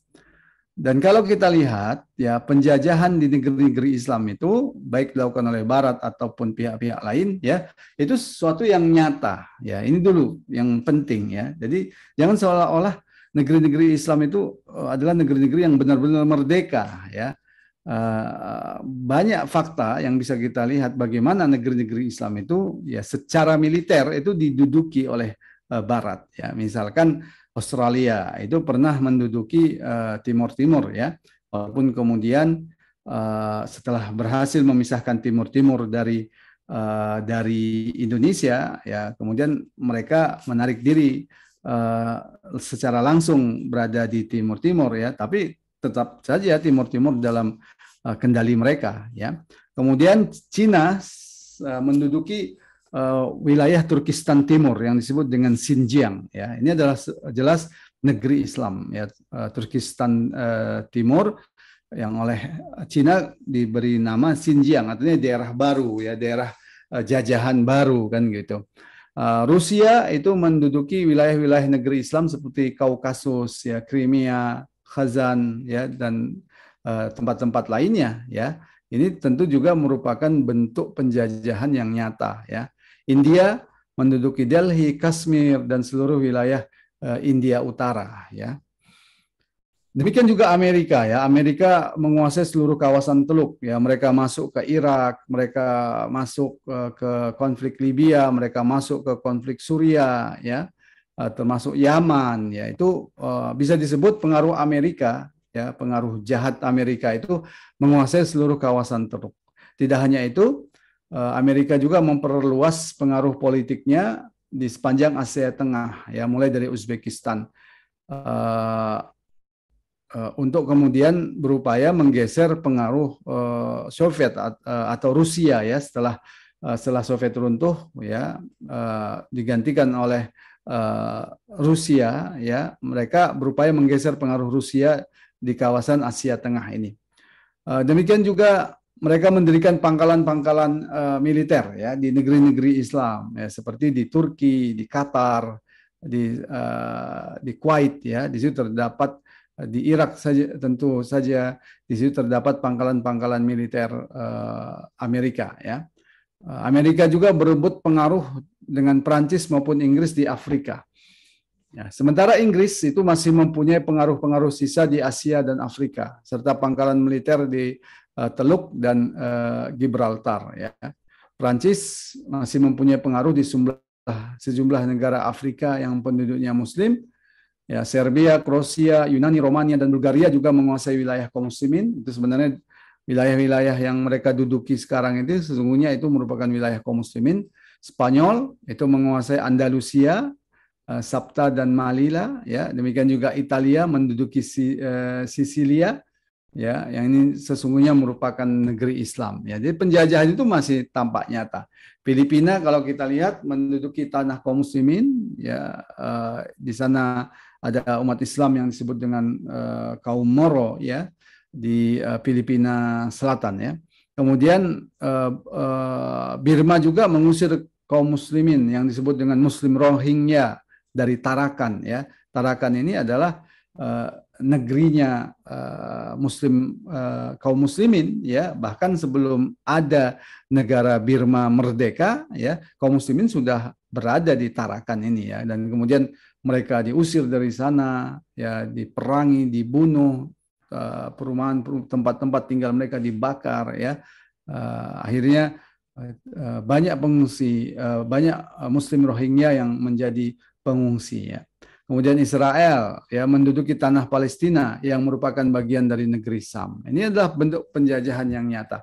Dan kalau kita lihat ya penjajahan di negeri-negeri Islam itu baik dilakukan oleh Barat ataupun pihak-pihak lain ya itu sesuatu yang nyata ya ini dulu yang penting ya. Jadi jangan seolah-olah negeri-negeri Islam itu eh, adalah negeri-negeri yang benar-benar merdeka ya. Uh, banyak fakta yang bisa kita lihat bagaimana negeri-negeri Islam itu ya secara militer itu diduduki oleh Eh, barat ya misalkan Australia itu pernah menduduki Timur Timur ya walaupun kemudian setelah berhasil memisahkan Timur Timur dari dari Indonesia ya kemudian mereka menarik diri uh, secara langsung berada di Timur Timur ya tapi tetap saja Timur Timur dalam uh, kendali mereka ya kemudian Cina uh, menduduki wilayah Turkistan Timur yang disebut dengan Xinjiang. Ya, ini adalah jelas negeri Islam ya Turkistan Timur yang oleh Cina diberi nama Xinjiang, artinya daerah baru ya, daerah jajahan baru kan gitu. Uh, Rusia itu menduduki wilayah-wilayah negeri Islam seperti Kaukasus, ya, Crimea, Khazan, ya, dan tempat-tempat uh, lainnya, ya. Ini tentu juga merupakan bentuk penjajahan yang nyata, ya. India menduduki Delhi, Kashmir dan seluruh wilayah uh, India Utara ya. Demikian juga Amerika ya. Amerika menguasai seluruh kawasan Teluk ya. Mereka masuk ke Irak, mereka masuk uh, ke konflik Libya, mereka masuk ke konflik Suria ya. Uh, termasuk Yaman ya. Itu uh, bisa disebut pengaruh Amerika ya, pengaruh jahat Amerika itu menguasai seluruh kawasan Teluk. Tidak hanya itu, Eh, Amerika juga memperluas pengaruh politiknya di sepanjang Asia Tengah, ya mulai dari Uzbekistan, untuk kemudian berupaya menggeser pengaruh uh, Soviet uh, atau Rusia ya setelah setelah Soviet runtuh ya digantikan oleh Rusia ya mereka berupaya menggeser pengaruh Rusia di kawasan Asia Tengah ini. Demikian juga mereka mendirikan pangkalan-pangkalan militer ya di negeri-negeri Islam ya seperti di Turki, di Qatar, di di Kuwait ya di situ terdapat di Irak saja tentu saja di situ terdapat pangkalan-pangkalan militer uh, Amerika ya. Uh, Amerika juga berebut pengaruh dengan Prancis maupun Inggris di Afrika. Ya, sementara Inggris itu masih mempunyai pengaruh-pengaruh sisa di Asia dan Afrika serta pangkalan militer di uh, Teluk dan uh, Gibraltar ya. Prancis masih mempunyai pengaruh di sejumlah, sejumlah negara Afrika yang penduduknya muslim. Ya, Serbia, Kroasia, Yunani, Romania dan Bulgaria juga menguasai wilayah kaum. Itu sebenarnya wilayah-wilayah yang mereka duduki sekarang itu sesungguhnya itu merupakan wilayah kaum. Spanyol itu menguasai Andalusia, uh, Sabta dan Malila ya. Demikian juga Italia menduduki Sisilia ya yang ini sesungguhnya merupakan negeri Islam ya jadi penjajahan itu masih tampak nyata Filipina kalau kita lihat menduduki tanah kaum muslimin ya uh, di sana ada umat Islam yang disebut dengan uh, kaum Moro ya di uh, Filipina Selatan ya. Kemudian uh, uh, Birma juga mengusir kaum muslimin yang disebut dengan Muslim Rohingya dari Tarakan ya. Tarakan ini adalah negerinya uh, muslim uh, kaum muslimin ya bahkan sebelum ada negara Birma merdeka ya kaum muslimin sudah berada di Tarakan ini ya dan kemudian mereka diusir dari sana ya diperangi dibunuh uh, perumahan tempat-tempat tinggal mereka dibakar ya akhirnya banyak pengungsi, banyak Muslim Rohingya yang menjadi pengungsi ya. Kemudian Israel ya menduduki tanah Palestina yang merupakan bagian dari negeri Sam. Ini adalah bentuk penjajahan yang nyata.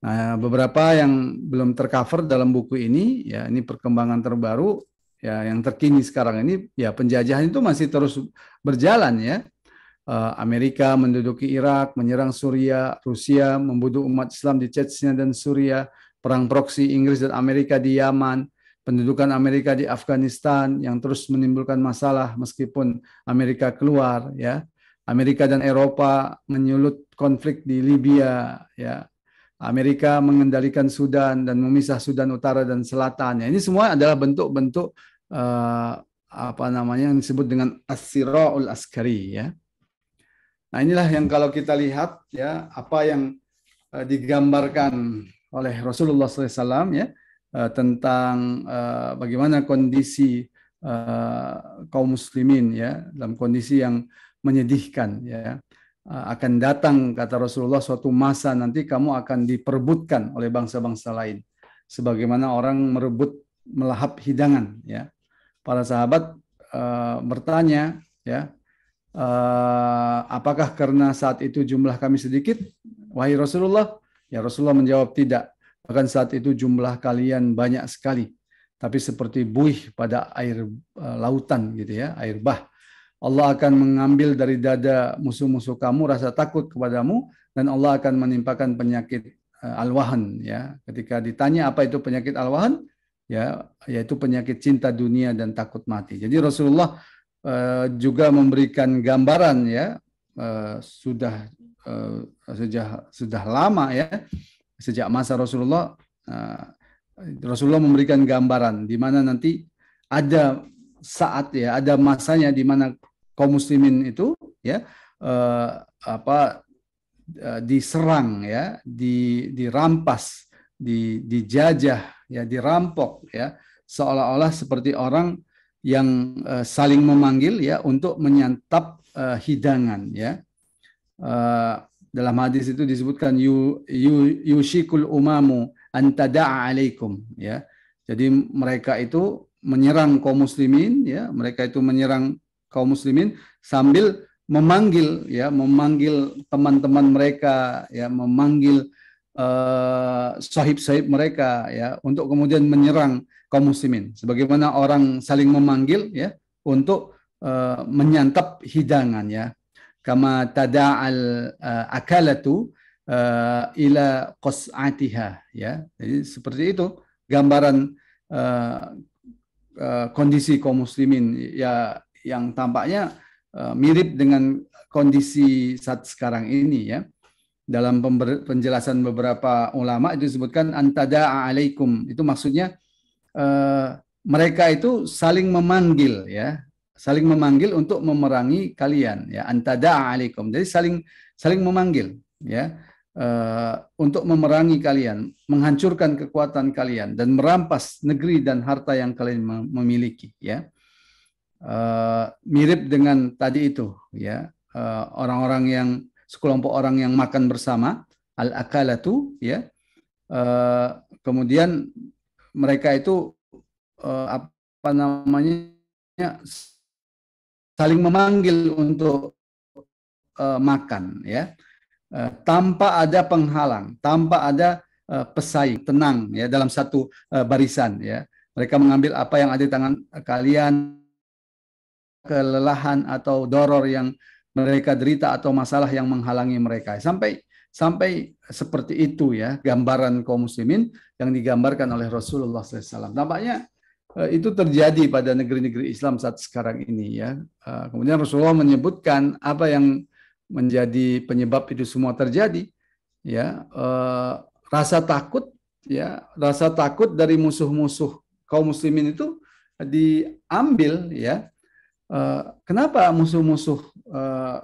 Nah, beberapa yang belum tercover dalam buku ini ya ini perkembangan terbaru ya yang terkini sekarang ini ya penjajahan itu masih terus berjalan ya. Eh, Amerika menduduki Irak, menyerang Suria, Rusia membunuh umat Islam di Chechnya dan Suria, perang proksi Inggris dan Amerika di Yaman, pendudukan Amerika di Afghanistan yang terus menimbulkan masalah meskipun Amerika keluar ya. Amerika dan Eropa menyulut konflik di Libya ya. Amerika mengendalikan Sudan dan memisah Sudan Utara dan Selatan. Ya, ini semua adalah bentuk-bentuk uh, apa namanya yang disebut dengan asiraul askari ya. Nah, inilah yang kalau kita lihat ya apa yang uh, digambarkan oleh Rasulullah SAW ya uh, tentang uh, bagaimana kondisi uh, kaum muslimin ya dalam kondisi yang menyedihkan ya. Akan datang kata Rasulullah suatu masa nanti kamu akan diperebutkan oleh bangsa-bangsa lain. Sebagaimana orang merebut melahap hidangan ya. Para sahabat uh, bertanya ya uh, apakah karena saat itu jumlah kami sedikit? Wahai Rasulullah? Ya Rasulullah menjawab tidak Bahkan saat itu jumlah kalian banyak sekali. Tapi seperti buih pada air uh, lautan gitu ya, air bah. Allah akan mengambil dari dada musuh-musuh kamu rasa takut kepadamu dan Allah akan menimpakan penyakit uh, alwahan ya. Ketika ditanya apa itu penyakit alwahan, ya yaitu penyakit cinta dunia dan takut mati. Jadi Rasulullah uh, juga memberikan gambaran ya sudah sejak sudah lama ya sejak masa Rasulullah uh, Rasulullah memberikan gambaran di mana nanti ada saat ya ada masanya di mana kaum muslimin itu ya uh, apa uh, diserang ya di dirampas di dijajah ya dirampok ya seolah-olah seperti orang yang saling memanggil ya untuk menyantap hidangan ya dalam hadis itu disebutkan yu, yu, yushikul umamu antada'a alaikum ya. Jadi mereka itu menyerang kaum muslimin ya, mereka itu menyerang kaum muslimin sambil memanggil ya, memanggil teman-teman mereka ya, memanggil uh, sahib-sahib mereka ya untuk kemudian menyerang kaum muslimin. Sebagaimana orang saling memanggil ya untuk uh, menyantap hidangan ya kama tada'al uh, akalatu uh, ila qas'atiha ya. Jadi seperti itu gambaran uh, uh, kondisi kaum muslimin ya yang tampaknya uh, mirip dengan kondisi saat sekarang ini ya. Dalam penjelasan beberapa ulama itu disebutkan antada'a alaikum. Itu maksudnya uh, mereka itu saling memanggil ya saling memanggil untuk memerangi kalian ya. Antada alaikum. Jadi saling saling memanggil ya. Uh, untuk memerangi kalian menghancurkan kekuatan kalian dan merampas negeri dan harta yang kalian memiliki ya. Uh, mirip dengan tadi itu ya. Eh, orang-orang uh, yang sekelompok orang yang makan bersama al akalatu ya. Uh, kemudian mereka itu uh, apa namanya saling memanggil untuk uh, makan ya. Uh, tanpa ada penghalang tanpa ada uh, pesaing tenang ya dalam satu uh, barisan ya. Mereka mengambil apa yang ada di tangan kalian kelelahan atau doror yang mereka derita atau masalah yang menghalangi mereka. Sampai sampai seperti itu ya gambaran kaum muslimin yang digambarkan oleh Rasulullah SAW. Nampaknya Eh, itu terjadi pada negeri-negeri Islam saat sekarang ini ya. Eh, kemudian Rasulullah menyebutkan apa yang menjadi penyebab itu semua terjadi ya. Eh, rasa takut ya. Rasa takut dari musuh-musuh kaum muslimin itu diambil ya. Kenapa musuh-musuh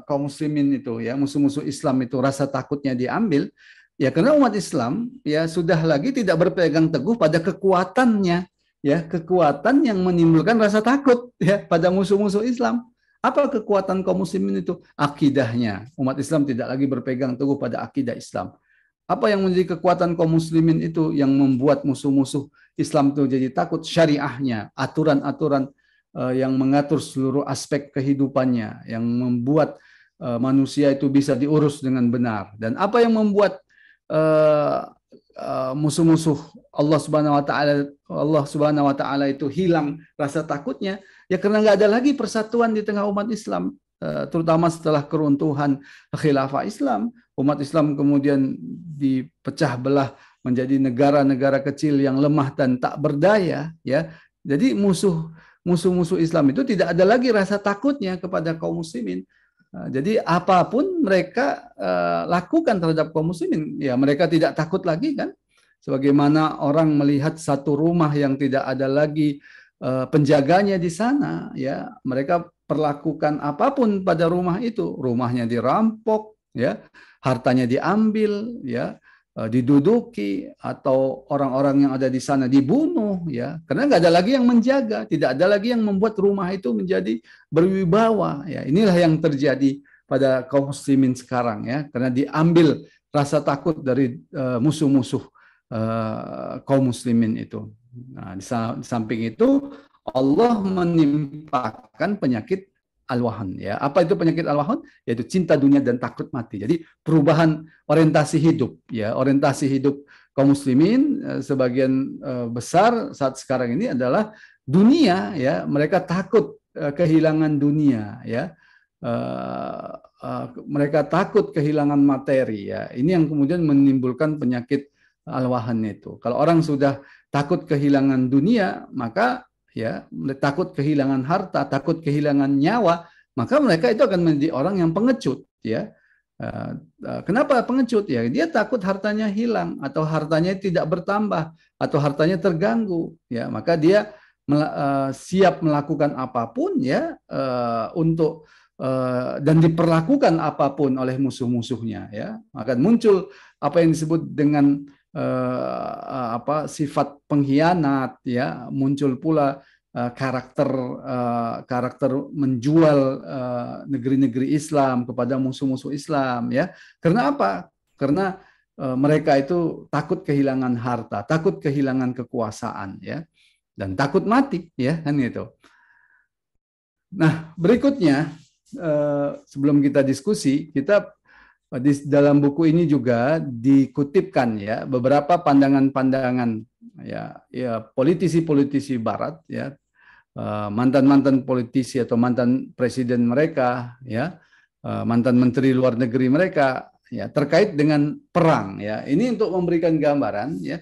kaum muslimin itu ya musuh-musuh Islam itu rasa takutnya diambil? Ya karena umat Islam ya sudah lagi tidak berpegang teguh pada kekuatannya ya kekuatan yang menimbulkan rasa takut ya pada musuh-musuh Islam. Apa kekuatan kaum muslimin itu? Akidahnya. Umat Islam tidak lagi berpegang teguh pada akidah Islam. Apa yang menjadi kekuatan kaum muslimin itu yang membuat musuh-musuh Islam itu jadi takut syariahnya, aturan-aturan uh, yang mengatur seluruh aspek kehidupannya, yang membuat uh, manusia itu bisa diurus dengan benar. Dan apa yang membuat uh, musuh-musuh Allah Subhanahu wa taala Allah Subhanahu wa taala itu hilang rasa takutnya ya karena nggak ada lagi persatuan di tengah umat Islam terutama setelah keruntuhan khilafah Islam. Umat Islam kemudian dipecah belah menjadi negara-negara kecil yang lemah dan tak berdaya ya. Jadi musuh musuh-musuh Islam itu tidak ada lagi rasa takutnya kepada kaum muslimin jadi apa pun mereka uh, lakukan terhadap kaum muslimin ya mereka tidak takut lagi kan? Sebagaimana orang melihat satu rumah yang tidak ada lagi uh, penjaganya di sana ya mereka perlakukan apa pun pada rumah itu. Rumahnya dirampok ya hartanya diambil, ya, eh, diduduki atau orang-orang yang ada di sana dibunuh, ya, karena nggak ada lagi yang menjaga, tidak ada lagi yang membuat rumah itu menjadi berwibawa, ya. Inilah yang terjadi pada kaum muslimin sekarang, ya, karena diambil rasa takut dari uh, musuh-musuh uh, kaum muslimin itu. Nah, di samping itu Allah menimpakan penyakit al-wahan ya. Apa itu penyakit al-wahan? Yaitu cinta dunia dan takut mati. Jadi perubahan orientasi hidup ya, orientasi hidup kaum muslimin eh, sebagian eh, besar saat sekarang ini adalah dunia ya, mereka takut eh, kehilangan dunia ya. mereka takut kehilangan materi ya. Ini yang kemudian menimbulkan penyakit al-wahan itu. Kalau orang sudah takut kehilangan dunia, maka ya takut kehilangan harta, takut kehilangan nyawa, maka mereka itu akan menjadi orang yang pengecut, ya. Eh, eh, kenapa pengecut? Ya, dia takut hartanya hilang atau hartanya tidak bertambah atau hartanya terganggu, ya. Maka dia eh, siap melakukan apa pun ya untuk dan diperlakukan apa pun oleh musuh-musuhnya, ya. Akan muncul apa yang disebut dengan uh, apa sifat pengkhianat ya muncul pula uh, karakter uh, karakter menjual negeri-negeri uh, Islam kepada musuh-musuh Islam ya. Karena apa? Karena uh, mereka itu takut kehilangan harta takut kehilangan kekuasaan ya dan takut mati ya kan itu nah berikutnya uh, sebelum kita diskusi kita di dalam buku ini juga dikutipkan ya beberapa pandangan-pandangan ya ya politisi-politisi barat ya eh, mantan-mantan politisi atau mantan presiden mereka ya eh, mantan menteri luar negeri mereka ya terkait dengan perang ya. Ini untuk memberikan gambaran ya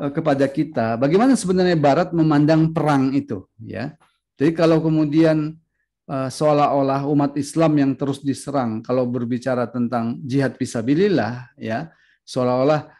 eh, kepada kita bagaimana sebenarnya barat memandang perang itu ya. Jadi kalau kemudian seolah-olah umat Islam yang terus diserang. Kalau berbicara tentang jihad fisabilillah ya seolah-olah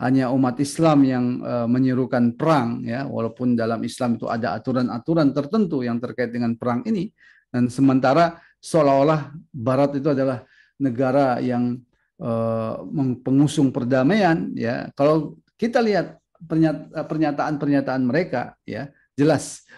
hanya umat Islam yang uh, menyerukan perang ya. Walaupun dalam Islam itu ada aturan-aturan tertentu yang terkait dengan perang ini. Dan sementara seolah-olah barat itu adalah negara yang uh, pengusung perdamaian ya. Kalau kita lihat pernyataan-pernyataan mereka ya jelas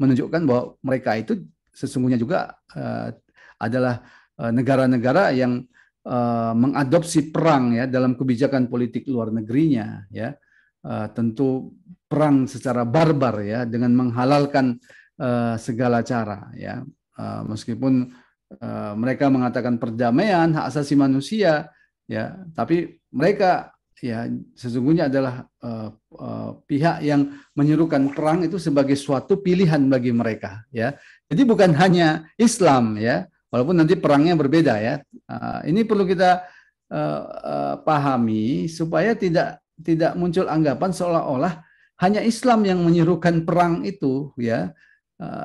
menunjukkan bahwa mereka itu sesungguhnya juga uh, adalah uh, negara-negara yang uh, mengadopsi perang ya dalam kebijakan politik luar negerinya ya. Uh, tentu perang secara barbar ya dengan menghalalkan uh, segala cara ya. Uh, meskipun uh, mereka mengatakan perdamaian hak asasi manusia ya tapi mereka ya sesungguhnya adalah uh, uh, pihak yang menyerukan perang itu sebagai suatu pilihan bagi mereka ya jadi bukan hanya Islam ya, walaupun nanti perangnya berbeda ya. Uh, ini perlu kita uh, uh, pahami supaya tidak tidak muncul anggapan seolah-olah hanya Islam yang menyerukan perang itu ya.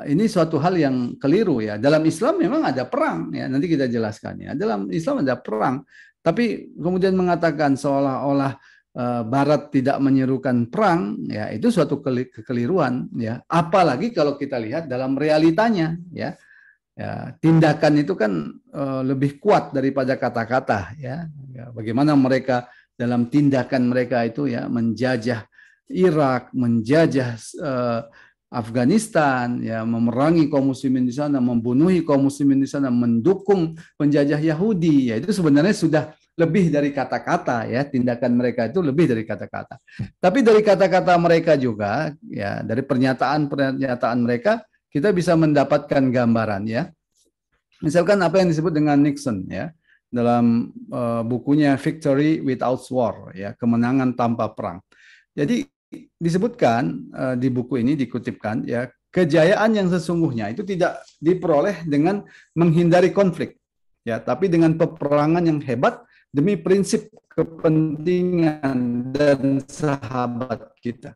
Ini suatu hal yang keliru ya. Dalam Islam memang ada perang ya. Nanti kita jelaskan ya. Dalam Islam ada perang, tapi kemudian mengatakan seolah-olah Barat tidak menyerukan perang, ya itu suatu kekeliruan, ya. Apalagi kalau kita lihat dalam realitanya, ya, ya tindakan itu kan uh, lebih kuat daripada kata-kata, ya. ya. Bagaimana mereka dalam tindakan mereka itu ya menjajah Irak, menjajah uh, Afghanistan, ya memerangi kaum muslimin di sana, membunuhi kaum muslimin di sana, mendukung penjajah Yahudi, ya itu sebenarnya sudah lebih dari kata-kata ya. Tindakan mereka itu lebih dari kata-kata. Tapi dari kata-kata mereka juga ya dari pernyataan-pernyataan mereka kita bisa mendapatkan gambaran ya. Misalkan apa yang disebut dengan Nixon ya dalam uh, bukunya Victory Without War ya kemenangan tanpa perang. Jadi disebutkan uh, di buku ini dikutipkan ya kejayaan yang sesungguhnya itu tidak diperoleh dengan menghindari konflik ya tapi dengan peperangan yang hebat demi prinsip kepentingan dan sahabat kita.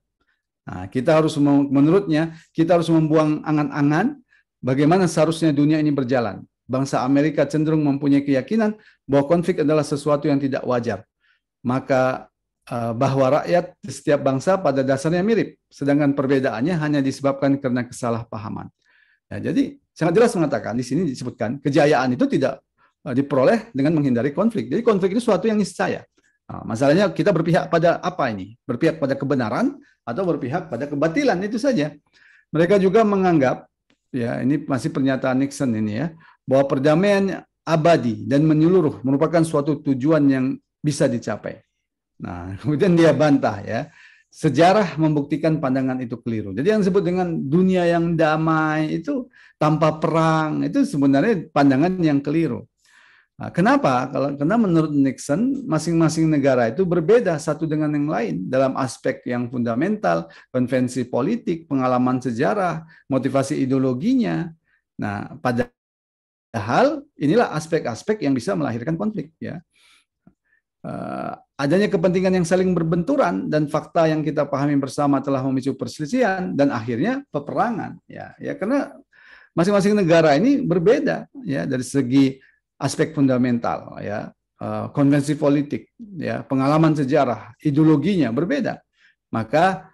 Nah, kita harus menurutnya kita harus membuang angan-angan bagaimana seharusnya dunia ini berjalan. Bangsa Amerika cenderung mempunyai keyakinan bahwa konflik adalah sesuatu yang tidak wajar. Maka bahwa rakyat di setiap bangsa pada dasarnya mirip, sedangkan perbedaannya hanya disebabkan karena kesalahpahaman. Ya, jadi sangat jelas mengatakan di sini disebutkan kejayaan itu tidak eh, diperoleh dengan menghindari konflik. Jadi konflik itu suatu yang niscaya. Nah, masalahnya kita berpihak pada apa ini? Berpihak pada kebenaran atau berpihak pada kebatilan itu saja. Mereka juga menganggap ya ini masih pernyataan Nixon ini ya bahwa perdamaian abadi dan menyeluruh merupakan suatu tujuan yang bisa dicapai. Nah, kemudian dia bantah ya. Sejarah membuktikan pandangan itu keliru. Jadi yang disebut dengan dunia yang damai itu tanpa perang itu sebenarnya pandangan yang keliru. Nah, kenapa? Kalau karena menurut Nixon masing-masing negara itu berbeda satu dengan yang lain dalam aspek yang fundamental, konvensi politik, pengalaman sejarah, motivasi ideologinya. Nah, padahal inilah aspek-aspek yang bisa melahirkan konflik ya. Uh, adanya kepentingan yang saling berbenturan dan fakta yang kita pahami bersama telah memicu perselisihan dan akhirnya peperangan. Ya ya karena masing-masing negara ini berbeda ya dari segi aspek fundamental ya uh, konvensi politik ya pengalaman sejarah ideologinya berbeda. Maka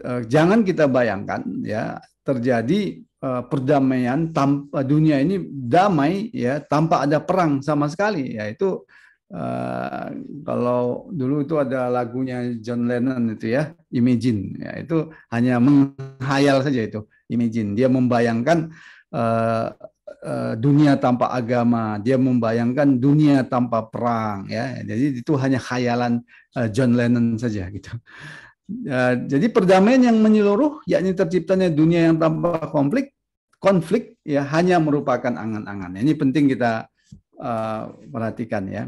uh, jangan kita bayangkan ya terjadi uh, perdamaian tanpa dunia ini damai ya tanpa ada perang sama sekali ya itu Uh, kalau dulu itu ada lagunya John Lennon itu ya, Imagine. Ya, itu hanya menghayal saja itu, Imagine. Dia membayangkan uh, uh, dunia tanpa agama, dia membayangkan dunia tanpa perang. Ya, jadi itu hanya khayalan uh, John Lennon saja gitu. Uh, jadi perdamaian yang menyeluruh, yakni terciptanya dunia yang tanpa konflik, konflik ya hanya merupakan angan-angan. Ini penting kita uh, perhatikan ya.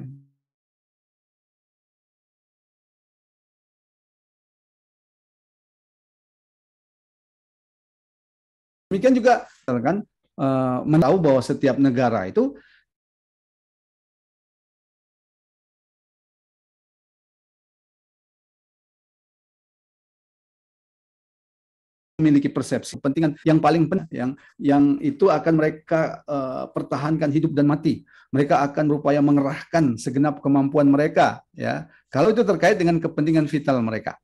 Demikian juga kan uh, tahu bahwa setiap negara itu memiliki persepsi kepentingan yang paling penting yang yang itu akan mereka uh, pertahankan hidup dan mati. Mereka akan berupaya mengerahkan segenap kemampuan mereka ya. Kalau itu terkait dengan kepentingan vital mereka.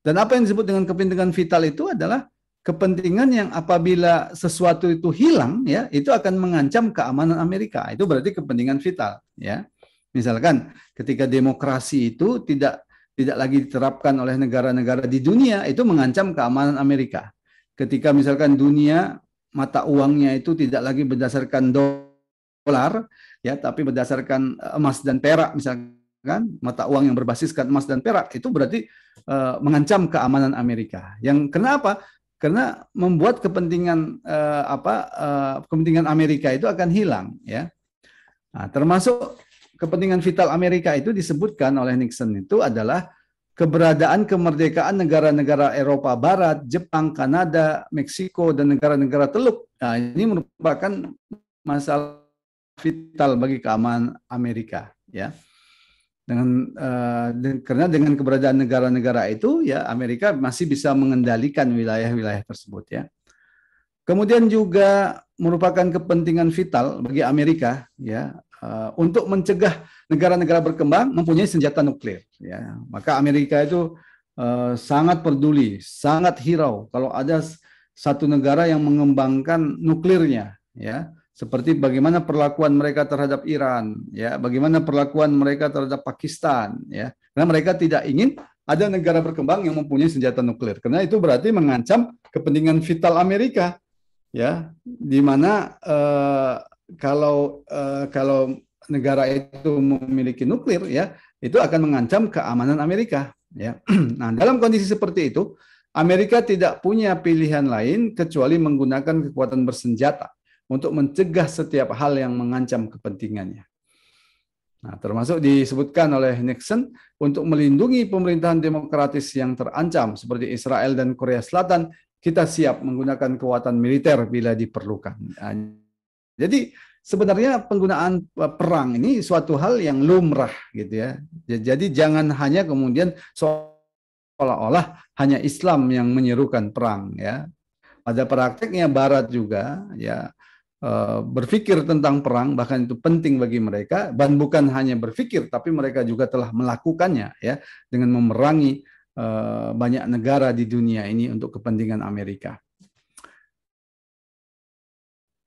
Dan apa yang disebut dengan kepentingan vital itu adalah kepentingan yang apabila sesuatu itu hilang ya itu akan mengancam keamanan Amerika. Itu berarti kepentingan vital ya. Misalkan ketika demokrasi itu tidak tidak lagi diterapkan oleh negara-negara di dunia itu mengancam keamanan Amerika. Ketika misalkan dunia mata uangnya itu tidak lagi berdasarkan dolar ya tapi berdasarkan eh, emas dan perak misalkan mata uang yang berbasiskan emas dan perak itu berarti uh, mengancam keamanan Amerika. Yang kenapa karena membuat kepentingan uh, apa uh, kepentingan Amerika itu akan hilang ya. Nah, termasuk kepentingan vital Amerika itu disebutkan oleh Nixon itu adalah keberadaan kemerdekaan negara-negara Eropa Barat, Jepang, Kanada, Meksiko dan negara-negara Teluk. Nah, ini merupakan masalah vital bagi keamanan Amerika ya dengan uh, karena dengan keberadaan negara-negara itu ya Amerika masih bisa mengendalikan wilayah-wilayah tersebut ya. Kemudian juga merupakan kepentingan vital bagi Amerika ya uh, untuk mencegah negara-negara berkembang mempunyai senjata nuklir ya. Maka Amerika itu uh, sangat peduli, sangat hirau kalau ada satu negara yang mengembangkan nuklirnya ya seperti bagaimana perlakuan mereka terhadap Iran, ya, bagaimana perlakuan mereka terhadap Pakistan, ya, karena mereka tidak ingin ada negara berkembang yang mempunyai senjata nuklir, karena itu berarti mengancam kepentingan vital Amerika, ya, di mana uh, kalau uh, kalau negara itu memiliki nuklir ya, itu akan mengancam keamanan Amerika ya. Nah, dalam kondisi seperti itu, Amerika tidak punya pilihan lain kecuali menggunakan kekuatan bersenjata untuk mencegah setiap hal yang mengancam kepentingannya. Nah, termasuk disebutkan oleh Nixon untuk melindungi pemerintahan demokratis yang terancam seperti Israel dan Korea Selatan, kita siap menggunakan kekuatan militer bila diperlukan. Nah, jadi sebenarnya penggunaan e, perang ini suatu hal yang lumrah gitu ya. Jadi jangan hanya kemudian seolah-olah hanya Islam yang menyerukan perang ya. Pada prakteknya Barat juga ya Eh, berpikir tentang perang bahkan itu penting bagi mereka dan bukan hanya berpikir tapi mereka juga telah melakukannya ya dengan memerangi uh, banyak negara di dunia ini untuk kepentingan Amerika.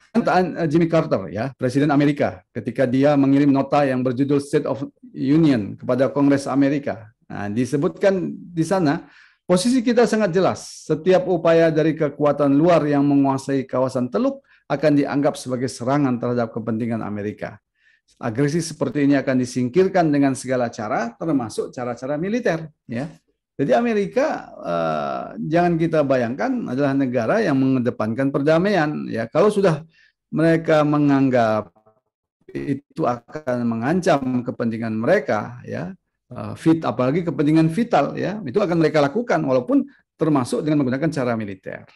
Eh, Jimmy Carter ya presiden Amerika ketika dia mengirim nota yang berjudul State of Union kepada Kongres Amerika. Nah, disebutkan di sana posisi kita sangat jelas. Setiap upaya dari kekuatan luar yang menguasai kawasan Teluk akan dianggap sebagai serangan terhadap kepentingan Amerika. Agresi seperti ini akan disingkirkan dengan segala cara, termasuk cara-cara militer. Ya, jadi Amerika eh, jangan kita bayangkan adalah negara yang mengedepankan perdamaian. Ya, kalau sudah mereka menganggap itu akan mengancam kepentingan mereka, ya, fit apalagi kepentingan vital, ya, itu akan mereka lakukan walaupun termasuk dengan menggunakan cara militer.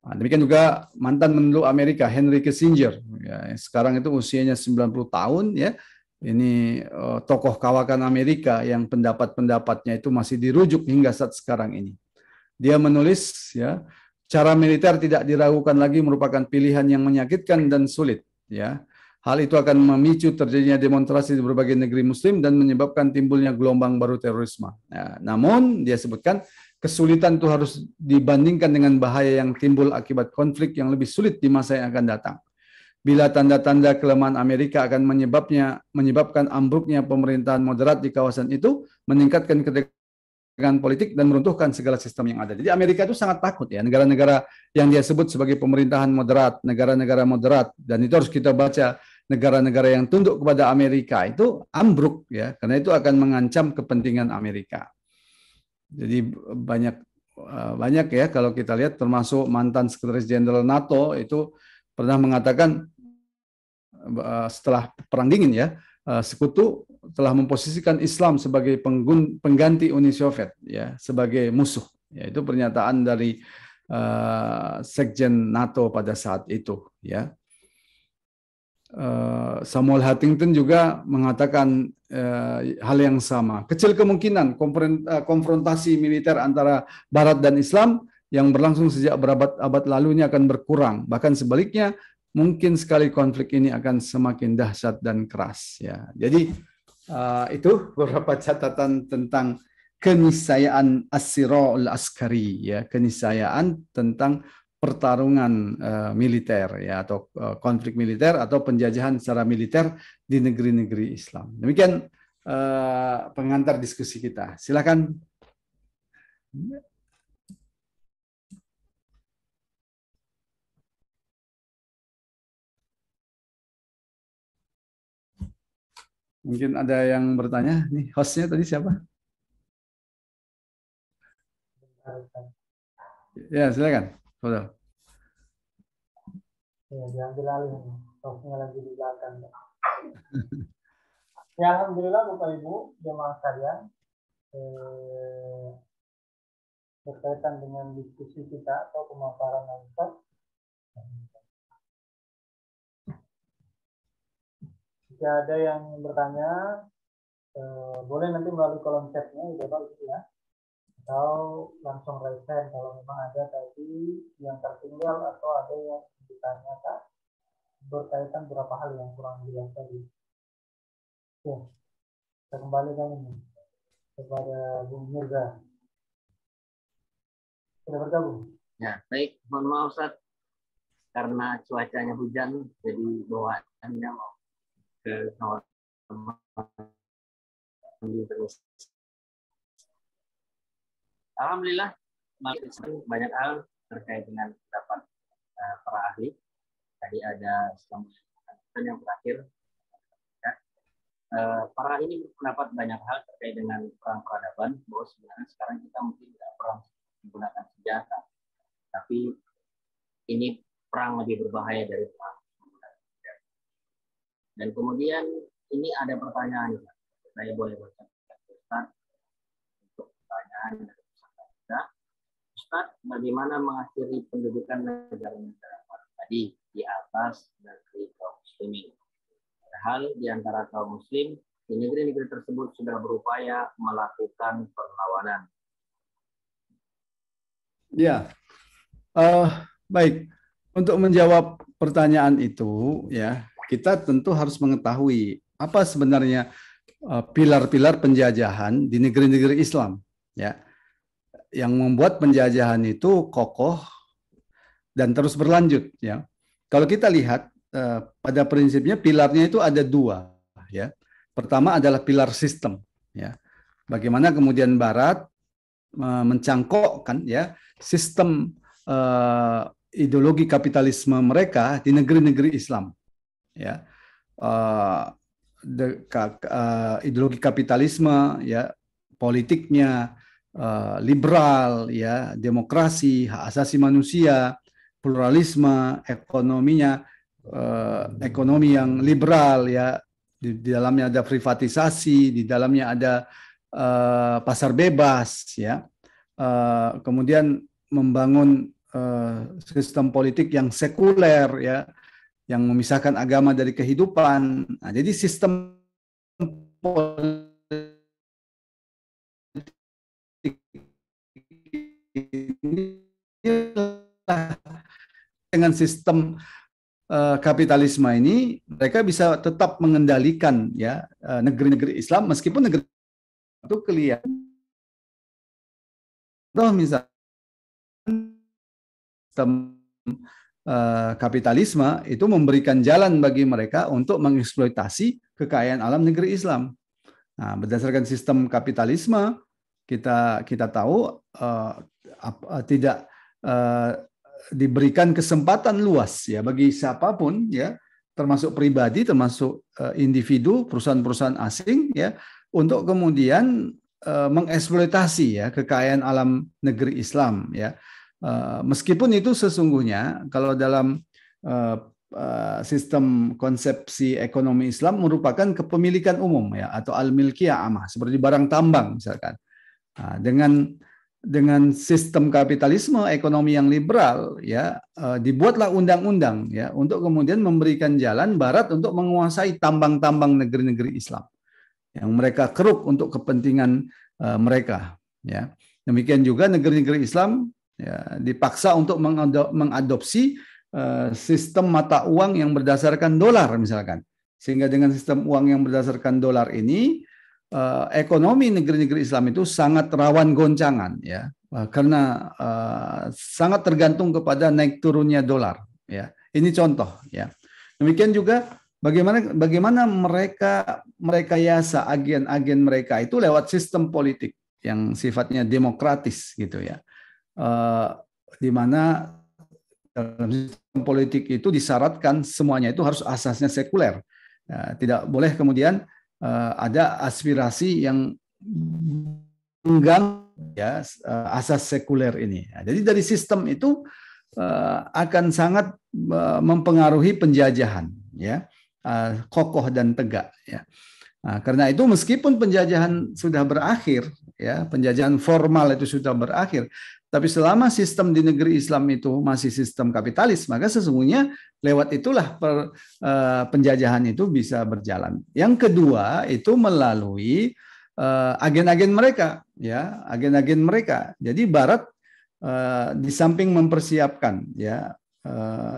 Nah, demikian juga mantan menlu Amerika Henry Kissinger, ya, sekarang itu usianya 90 tahun ya. Ini uh, tokoh kawakan Amerika yang pendapat-pendapatnya itu masih dirujuk hingga saat sekarang ini. Dia menulis ya, cara militer tidak diragukan lagi merupakan pilihan yang menyakitkan dan sulit ya. Hal itu akan memicu terjadinya demonstrasi di berbagai negeri muslim dan menyebabkan timbulnya gelombang baru terorisme. Ya, namun dia sebutkan kesulitan itu harus dibandingkan dengan bahaya yang timbul akibat konflik yang lebih sulit di masa yang akan datang. Bila tanda-tanda kelemahan Amerika akan menyebabnya menyebabkan ambruknya pemerintahan moderat di kawasan itu, meningkatkan ketegangan politik dan meruntuhkan segala sistem yang ada. Jadi Amerika itu sangat takut ya negara-negara yang dia sebut sebagai pemerintahan moderat, negara-negara moderat dan itu harus kita baca negara-negara yang tunduk kepada Amerika itu ambruk ya. Karena itu akan mengancam kepentingan Amerika. Jadi banyak eh, banyak ya kalau kita lihat termasuk mantan sekretaris jenderal NATO itu pernah mengatakan eh, setelah perang dingin ya eh, sekutu telah memposisikan Islam sebagai pengganti Uni Soviet ya sebagai musuh. Ya itu pernyataan dari uh, sekjen NATO pada saat itu ya Eh, Samuel Huntington juga mengatakan eh, hal yang sama. Kecil kemungkinan eh, konfrontasi militer antara Barat dan Islam yang berlangsung sejak berabad-abad lalunya akan berkurang. Bahkan sebaliknya, mungkin sekali konflik ini akan semakin dahsyat dan keras. Ya, jadi itu beberapa catatan tentang keniscayaan asirul askari ya keniscayaan tentang pertarungan uh, militer ya atau uh, konflik militer atau penjajahan secara militer di negeri-negeri Islam. Demikian uh, pengantar diskusi kita. Silakan. Mungkin ada yang bertanya. Nih, hostnya tadi siapa? Ya, silakan. Betul. Ya, diambil alih Stoknya lagi di belakang. ya, Alhamdulillah Bapak Ibu, jemaah sekalian, eh, berkaitan dengan diskusi kita atau pemaparan Ustaz. Jika ada yang bertanya, eh, boleh nanti melalui kolom chatnya, Bapak Ibu ya atau langsung hand kalau memang ada tadi yang tertinggal atau ada yang ditanyakan berkaitan beberapa hal yang kurang jelas tadi. Oke, kita kembalikan ini kepada Bung Mirza. Sudah bergabung? Ya, baik. Mohon maaf Ustaz. Karena cuacanya hujan, jadi bawaannya mau ke kamar Alhamdulillah banyak hal terkait dengan pendapat uh, para ahli. Tadi ada yang terakhir ya, uh, para ini berpendapat banyak hal terkait dengan perang peradaban bahwa sebenarnya sekarang kita mungkin tidak perang menggunakan senjata, tapi ini perang lebih berbahaya dari perang menggunakan senjata. Dan kemudian ini ada pertanyaan, saya boleh baca untuk pertanyaan. Ustaz, bagaimana mengakhiri pendudukan negara-negara tadi di atas negeri kaum muslimin? Padahal di antara kaum muslim di negeri-negeri tersebut sudah berupaya melakukan perlawanan. Ya, uh, baik. Untuk menjawab pertanyaan itu, ya kita tentu harus mengetahui apa sebenarnya uh, pilar-pilar penjajahan di negeri-negeri Islam, ya, yang membuat penjajahan itu kokoh dan terus berlanjut, ya. Kalau kita lihat Eh, pada prinsipnya pilarnya itu ada dua ya. Pertama adalah pilar sistem ya. Bagaimana kemudian Barat mencangkokkan ya sistem uh, ideologi kapitalisme mereka di negeri-negeri Islam ya. Uh, de, uh, ideologi kapitalisme ya politiknya uh, liberal ya demokrasi hak asasi manusia pluralisme ekonominya uh, ekonomi yang liberal ya. Di, di dalamnya ada privatisasi di dalamnya ada uh, pasar bebas ya. Uh, kemudian membangun uh, sistem politik yang sekuler ya yang memisahkan agama dari kehidupan. Nah, jadi sistem dengan sistem Eh, kapitalisme ini mereka bisa tetap mengendalikan ya eh, negeri-negeri Islam meskipun negeri itu kelihatan Toh misalnya sistem uh, kapitalisme itu memberikan jalan bagi mereka untuk mengeksploitasi kekayaan alam negeri Islam. Nah, berdasarkan sistem kapitalisme kita kita tahu uh, uh, tidak uh, diberikan kesempatan luas ya bagi siapa pun ya termasuk pribadi termasuk uh, individu perusahaan-perusahaan asing ya untuk kemudian uh, mengeksploitasi ya kekayaan alam negeri Islam ya. Uh, meskipun itu sesungguhnya kalau dalam uh, sistem konsepsi ekonomi Islam merupakan kepemilikan umum ya atau al milkiyah amah seperti barang tambang misalkan dengan dengan sistem kapitalisme ekonomi yang liberal ya eh, dibuatlah undang-undang ya untuk kemudian memberikan jalan barat untuk menguasai tambang-tambang negeri-negeri Islam yang mereka keruk untuk kepentingan eh, mereka ya. Demikian juga negeri-negeri Islam ya dipaksa untuk mengadopsi eh, sistem mata uang yang berdasarkan dolar misalkan. Sehingga dengan sistem uang yang berdasarkan dolar ini uh, ekonomi negeri-negeri Islam itu sangat rawan goncangan ya. Uh, karena uh, sangat tergantung kepada naik turunnya dolar ya. Ini contoh ya. Demikian juga bagaimana bagaimana mereka mereka yasa agen-agen mereka itu lewat sistem politik yang sifatnya demokratis gitu ya. Uh, di mana dalam sistem politik itu disyaratkan semuanya itu harus asasnya sekuler. Tidak boleh kemudian uh, ada aspirasi yang enggan ya uh, asas sekuler ini. Nah, jadi dari sistem itu uh, akan sangat uh, mempengaruhi penjajahan ya kokoh dan tegak ya. Nah, karena itu meskipun penjajahan sudah berakhir ya penjajahan formal itu sudah berakhir tapi selama sistem di negeri Islam itu masih sistem kapitalis, maka sesungguhnya lewat itulah per, uh, penjajahan itu bisa berjalan. Yang kedua itu melalui uh, agen-agen mereka, ya agen-agen mereka. Jadi Barat uh, di samping mempersiapkan ya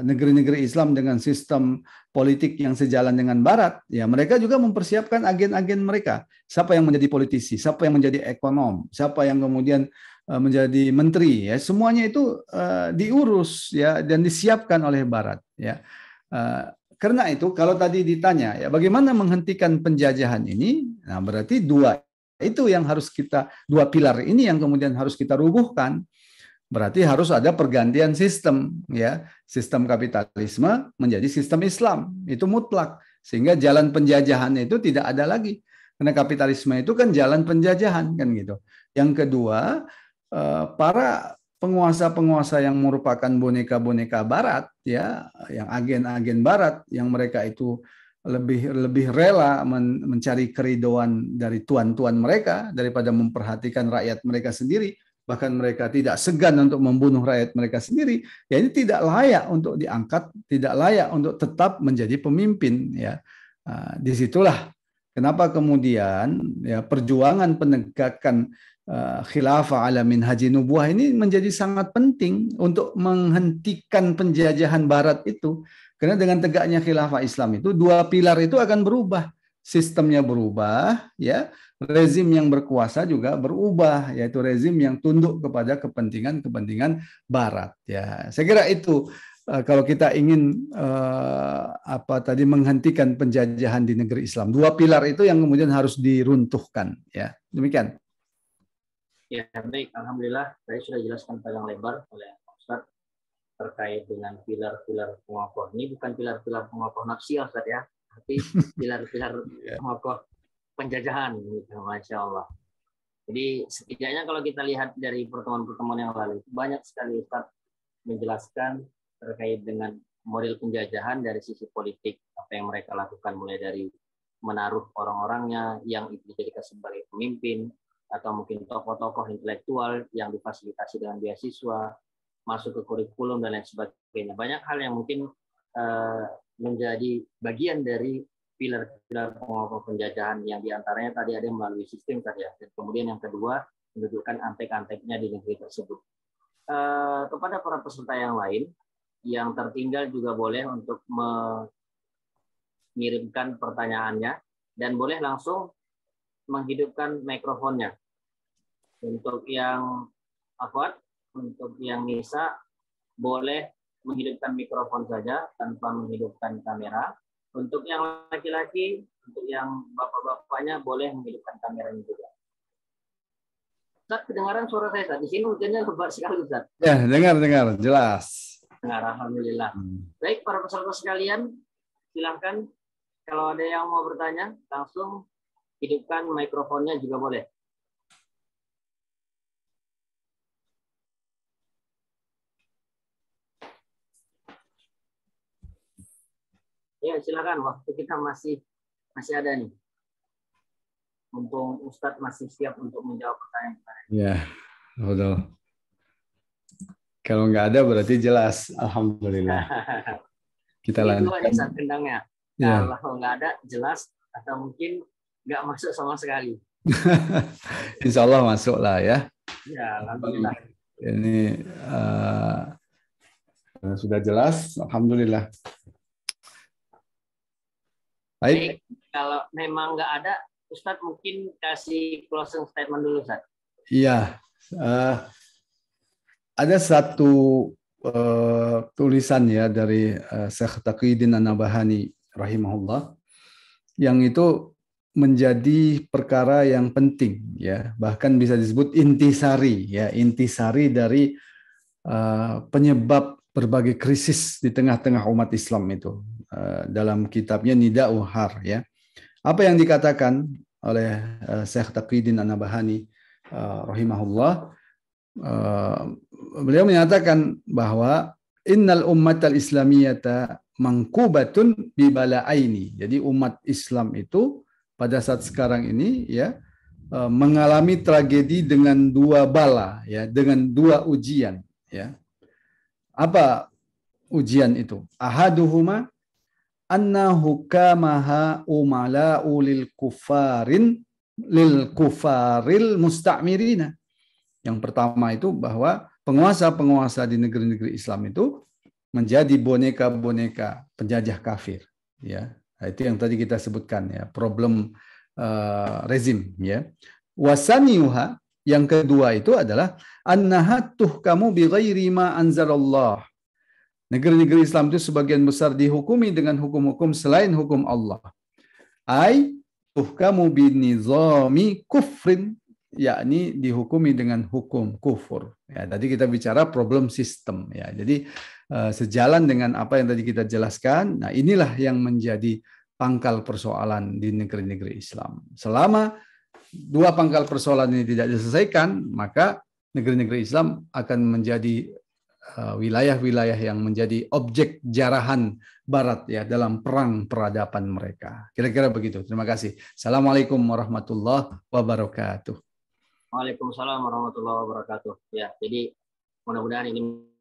negeri-negeri Islam dengan sistem politik yang sejalan dengan Barat, ya mereka juga mempersiapkan agen-agen mereka. Siapa yang menjadi politisi, siapa yang menjadi ekonom, siapa yang kemudian Eh, menjadi menteri ya. Semuanya itu uh, diurus ya dan disiapkan oleh barat ya. Uh, karena itu kalau tadi ditanya ya bagaimana menghentikan penjajahan ini? Nah berarti dua itu yang harus kita dua pilar ini yang kemudian harus kita rubuhkan. Berarti harus ada pergantian sistem ya. Sistem kapitalisme menjadi sistem Islam. Itu mutlak. Sehingga jalan penjajahan itu tidak ada lagi. Karena kapitalisme itu kan jalan penjajahan kan gitu. Yang kedua, eh, para penguasa-penguasa yang merupakan boneka-boneka barat ya, yang agen-agen barat yang mereka itu lebih lebih rela men, mencari keridoan dari tuan-tuan mereka daripada memperhatikan rakyat mereka sendiri bahkan mereka tidak segan untuk membunuh rakyat mereka sendiri ya ini tidak layak untuk diangkat tidak layak untuk tetap menjadi pemimpin ya. Nah, di situlah kenapa kemudian ya perjuangan penegakan khilafah ala haji nubuah ini menjadi sangat penting untuk menghentikan penjajahan barat itu karena dengan tegaknya khilafah Islam itu dua pilar itu akan berubah. Sistemnya berubah, ya. Rezim yang berkuasa juga berubah, yaitu rezim yang tunduk kepada kepentingan-kepentingan barat, ya. Saya kira itu eh, kalau kita ingin uh, apa tadi menghentikan penjajahan di negeri Islam. Dua pilar itu yang kemudian harus diruntuhkan, ya. Demikian. Ya, baik. Alhamdulillah, saya sudah jelaskan panjang lebar oleh Ustaz terkait dengan pilar-pilar pengokoh. Ini bukan pilar-pilar pengokoh nafsi ya, Ustaz ya, tapi pilar-pilar yeah. pengokoh penjajahan, gitu, Masya Allah. Jadi setidaknya kalau kita lihat dari pertemuan-pertemuan yang lalu, banyak sekali Ustaz menjelaskan terkait dengan model penjajahan dari sisi politik, apa yang mereka lakukan mulai dari menaruh orang-orangnya yang dijadikan sebagai pemimpin, atau mungkin tokoh-tokoh intelektual yang difasilitasi dengan beasiswa, masuk ke kurikulum dan lain sebagainya. Banyak hal yang mungkin uh, menjadi bagian dari pilar-pilar pengokoh penjajahan yang di antaranya tadi ada melalui sistem tadi ya. Dan kemudian yang kedua menunjukkan antek-anteknya di negeri tersebut. Uh, kepada para peserta yang lain yang tertinggal juga boleh untuk mengirimkan pertanyaannya dan boleh langsung menghidupkan mikrofonnya. Untuk yang apa untuk yang bisa boleh menghidupkan mikrofon saja tanpa menghidupkan kamera. Untuk yang laki-laki, untuk yang bapak-bapaknya boleh menghidupkan kameranya juga. Ustaz, kedengaran suara saya Ustaz. Di sini hujannya lebat sekali Ustaz. Ya, dengar, dengar. Jelas. Dengar, Alhamdulillah. Hmm. Baik, para peserta sekalian, silahkan kalau ada yang mau bertanya, langsung hidupkan mikrofonnya juga boleh. Ya, silakan. Waktu kita masih masih ada nih. Mumpung Ustadz masih siap untuk menjawab pertanyaan-pertanyaan. Ya, betul. Kalau nggak ada berarti jelas. Alhamdulillah. Kita lanjutkan. Itu saat kendangnya. Ya. Kalau nggak ada jelas atau mungkin nggak masuk sama sekali. Insya Allah masuk lah ya. Ya, alhamdulillah. Ini uh, sudah jelas, alhamdulillah. Baik. kalau memang nggak ada, Ustadz mungkin kasih closing statement dulu, Ustadz. Iya. Uh, ada satu uh, tulisan ya dari uh, Syekh Taqiyuddin An-Nabahani rahimahullah yang itu menjadi perkara yang penting ya bahkan bisa disebut intisari ya intisari dari uh, penyebab berbagai krisis di tengah-tengah umat Islam itu dalam kitabnya Nida Uhar ya. Apa yang dikatakan oleh uh, Syekh Taqiyuddin An-Nabahani uh, rahimahullah beliau menyatakan bahwa innal ummatal islamiyata mangkubatun bi balaaini. Jadi umat Islam itu pada saat sekarang ini ya mengalami tragedi dengan dua bala ya, dengan dua ujian ya. Apa ujian itu? Ahaduhuma anna hukamaha umala'u lil kufarin lil kufaril musta'mirina. Yang pertama itu bahwa penguasa-penguasa di negeri-negeri Islam itu menjadi boneka-boneka penjajah kafir. Ya, nah, itu yang tadi kita sebutkan ya, problem uh, rezim. Ya, wasaniuha yang kedua itu adalah annahatuh kamu bi ghairi ma anzalallah Negeri-negeri Islam itu sebagian besar dihukumi dengan hukum-hukum selain hukum Allah. Ai tuhkamu binizami kufrin yakni dihukumi dengan hukum kufur. Ya, tadi kita bicara problem sistem ya. Jadi uh, sejalan dengan apa yang tadi kita jelaskan, nah inilah yang menjadi pangkal persoalan di negeri-negeri Islam. Selama dua pangkal persoalan ini tidak diselesaikan, maka negeri-negeri Islam akan menjadi wilayah-wilayah yang menjadi objek jarahan Barat ya dalam perang peradaban mereka. Kira-kira begitu. Terima kasih. Assalamualaikum warahmatullahi wabarakatuh. Waalaikumsalam warahmatullahi wabarakatuh. Ya, jadi mudah-mudahan ini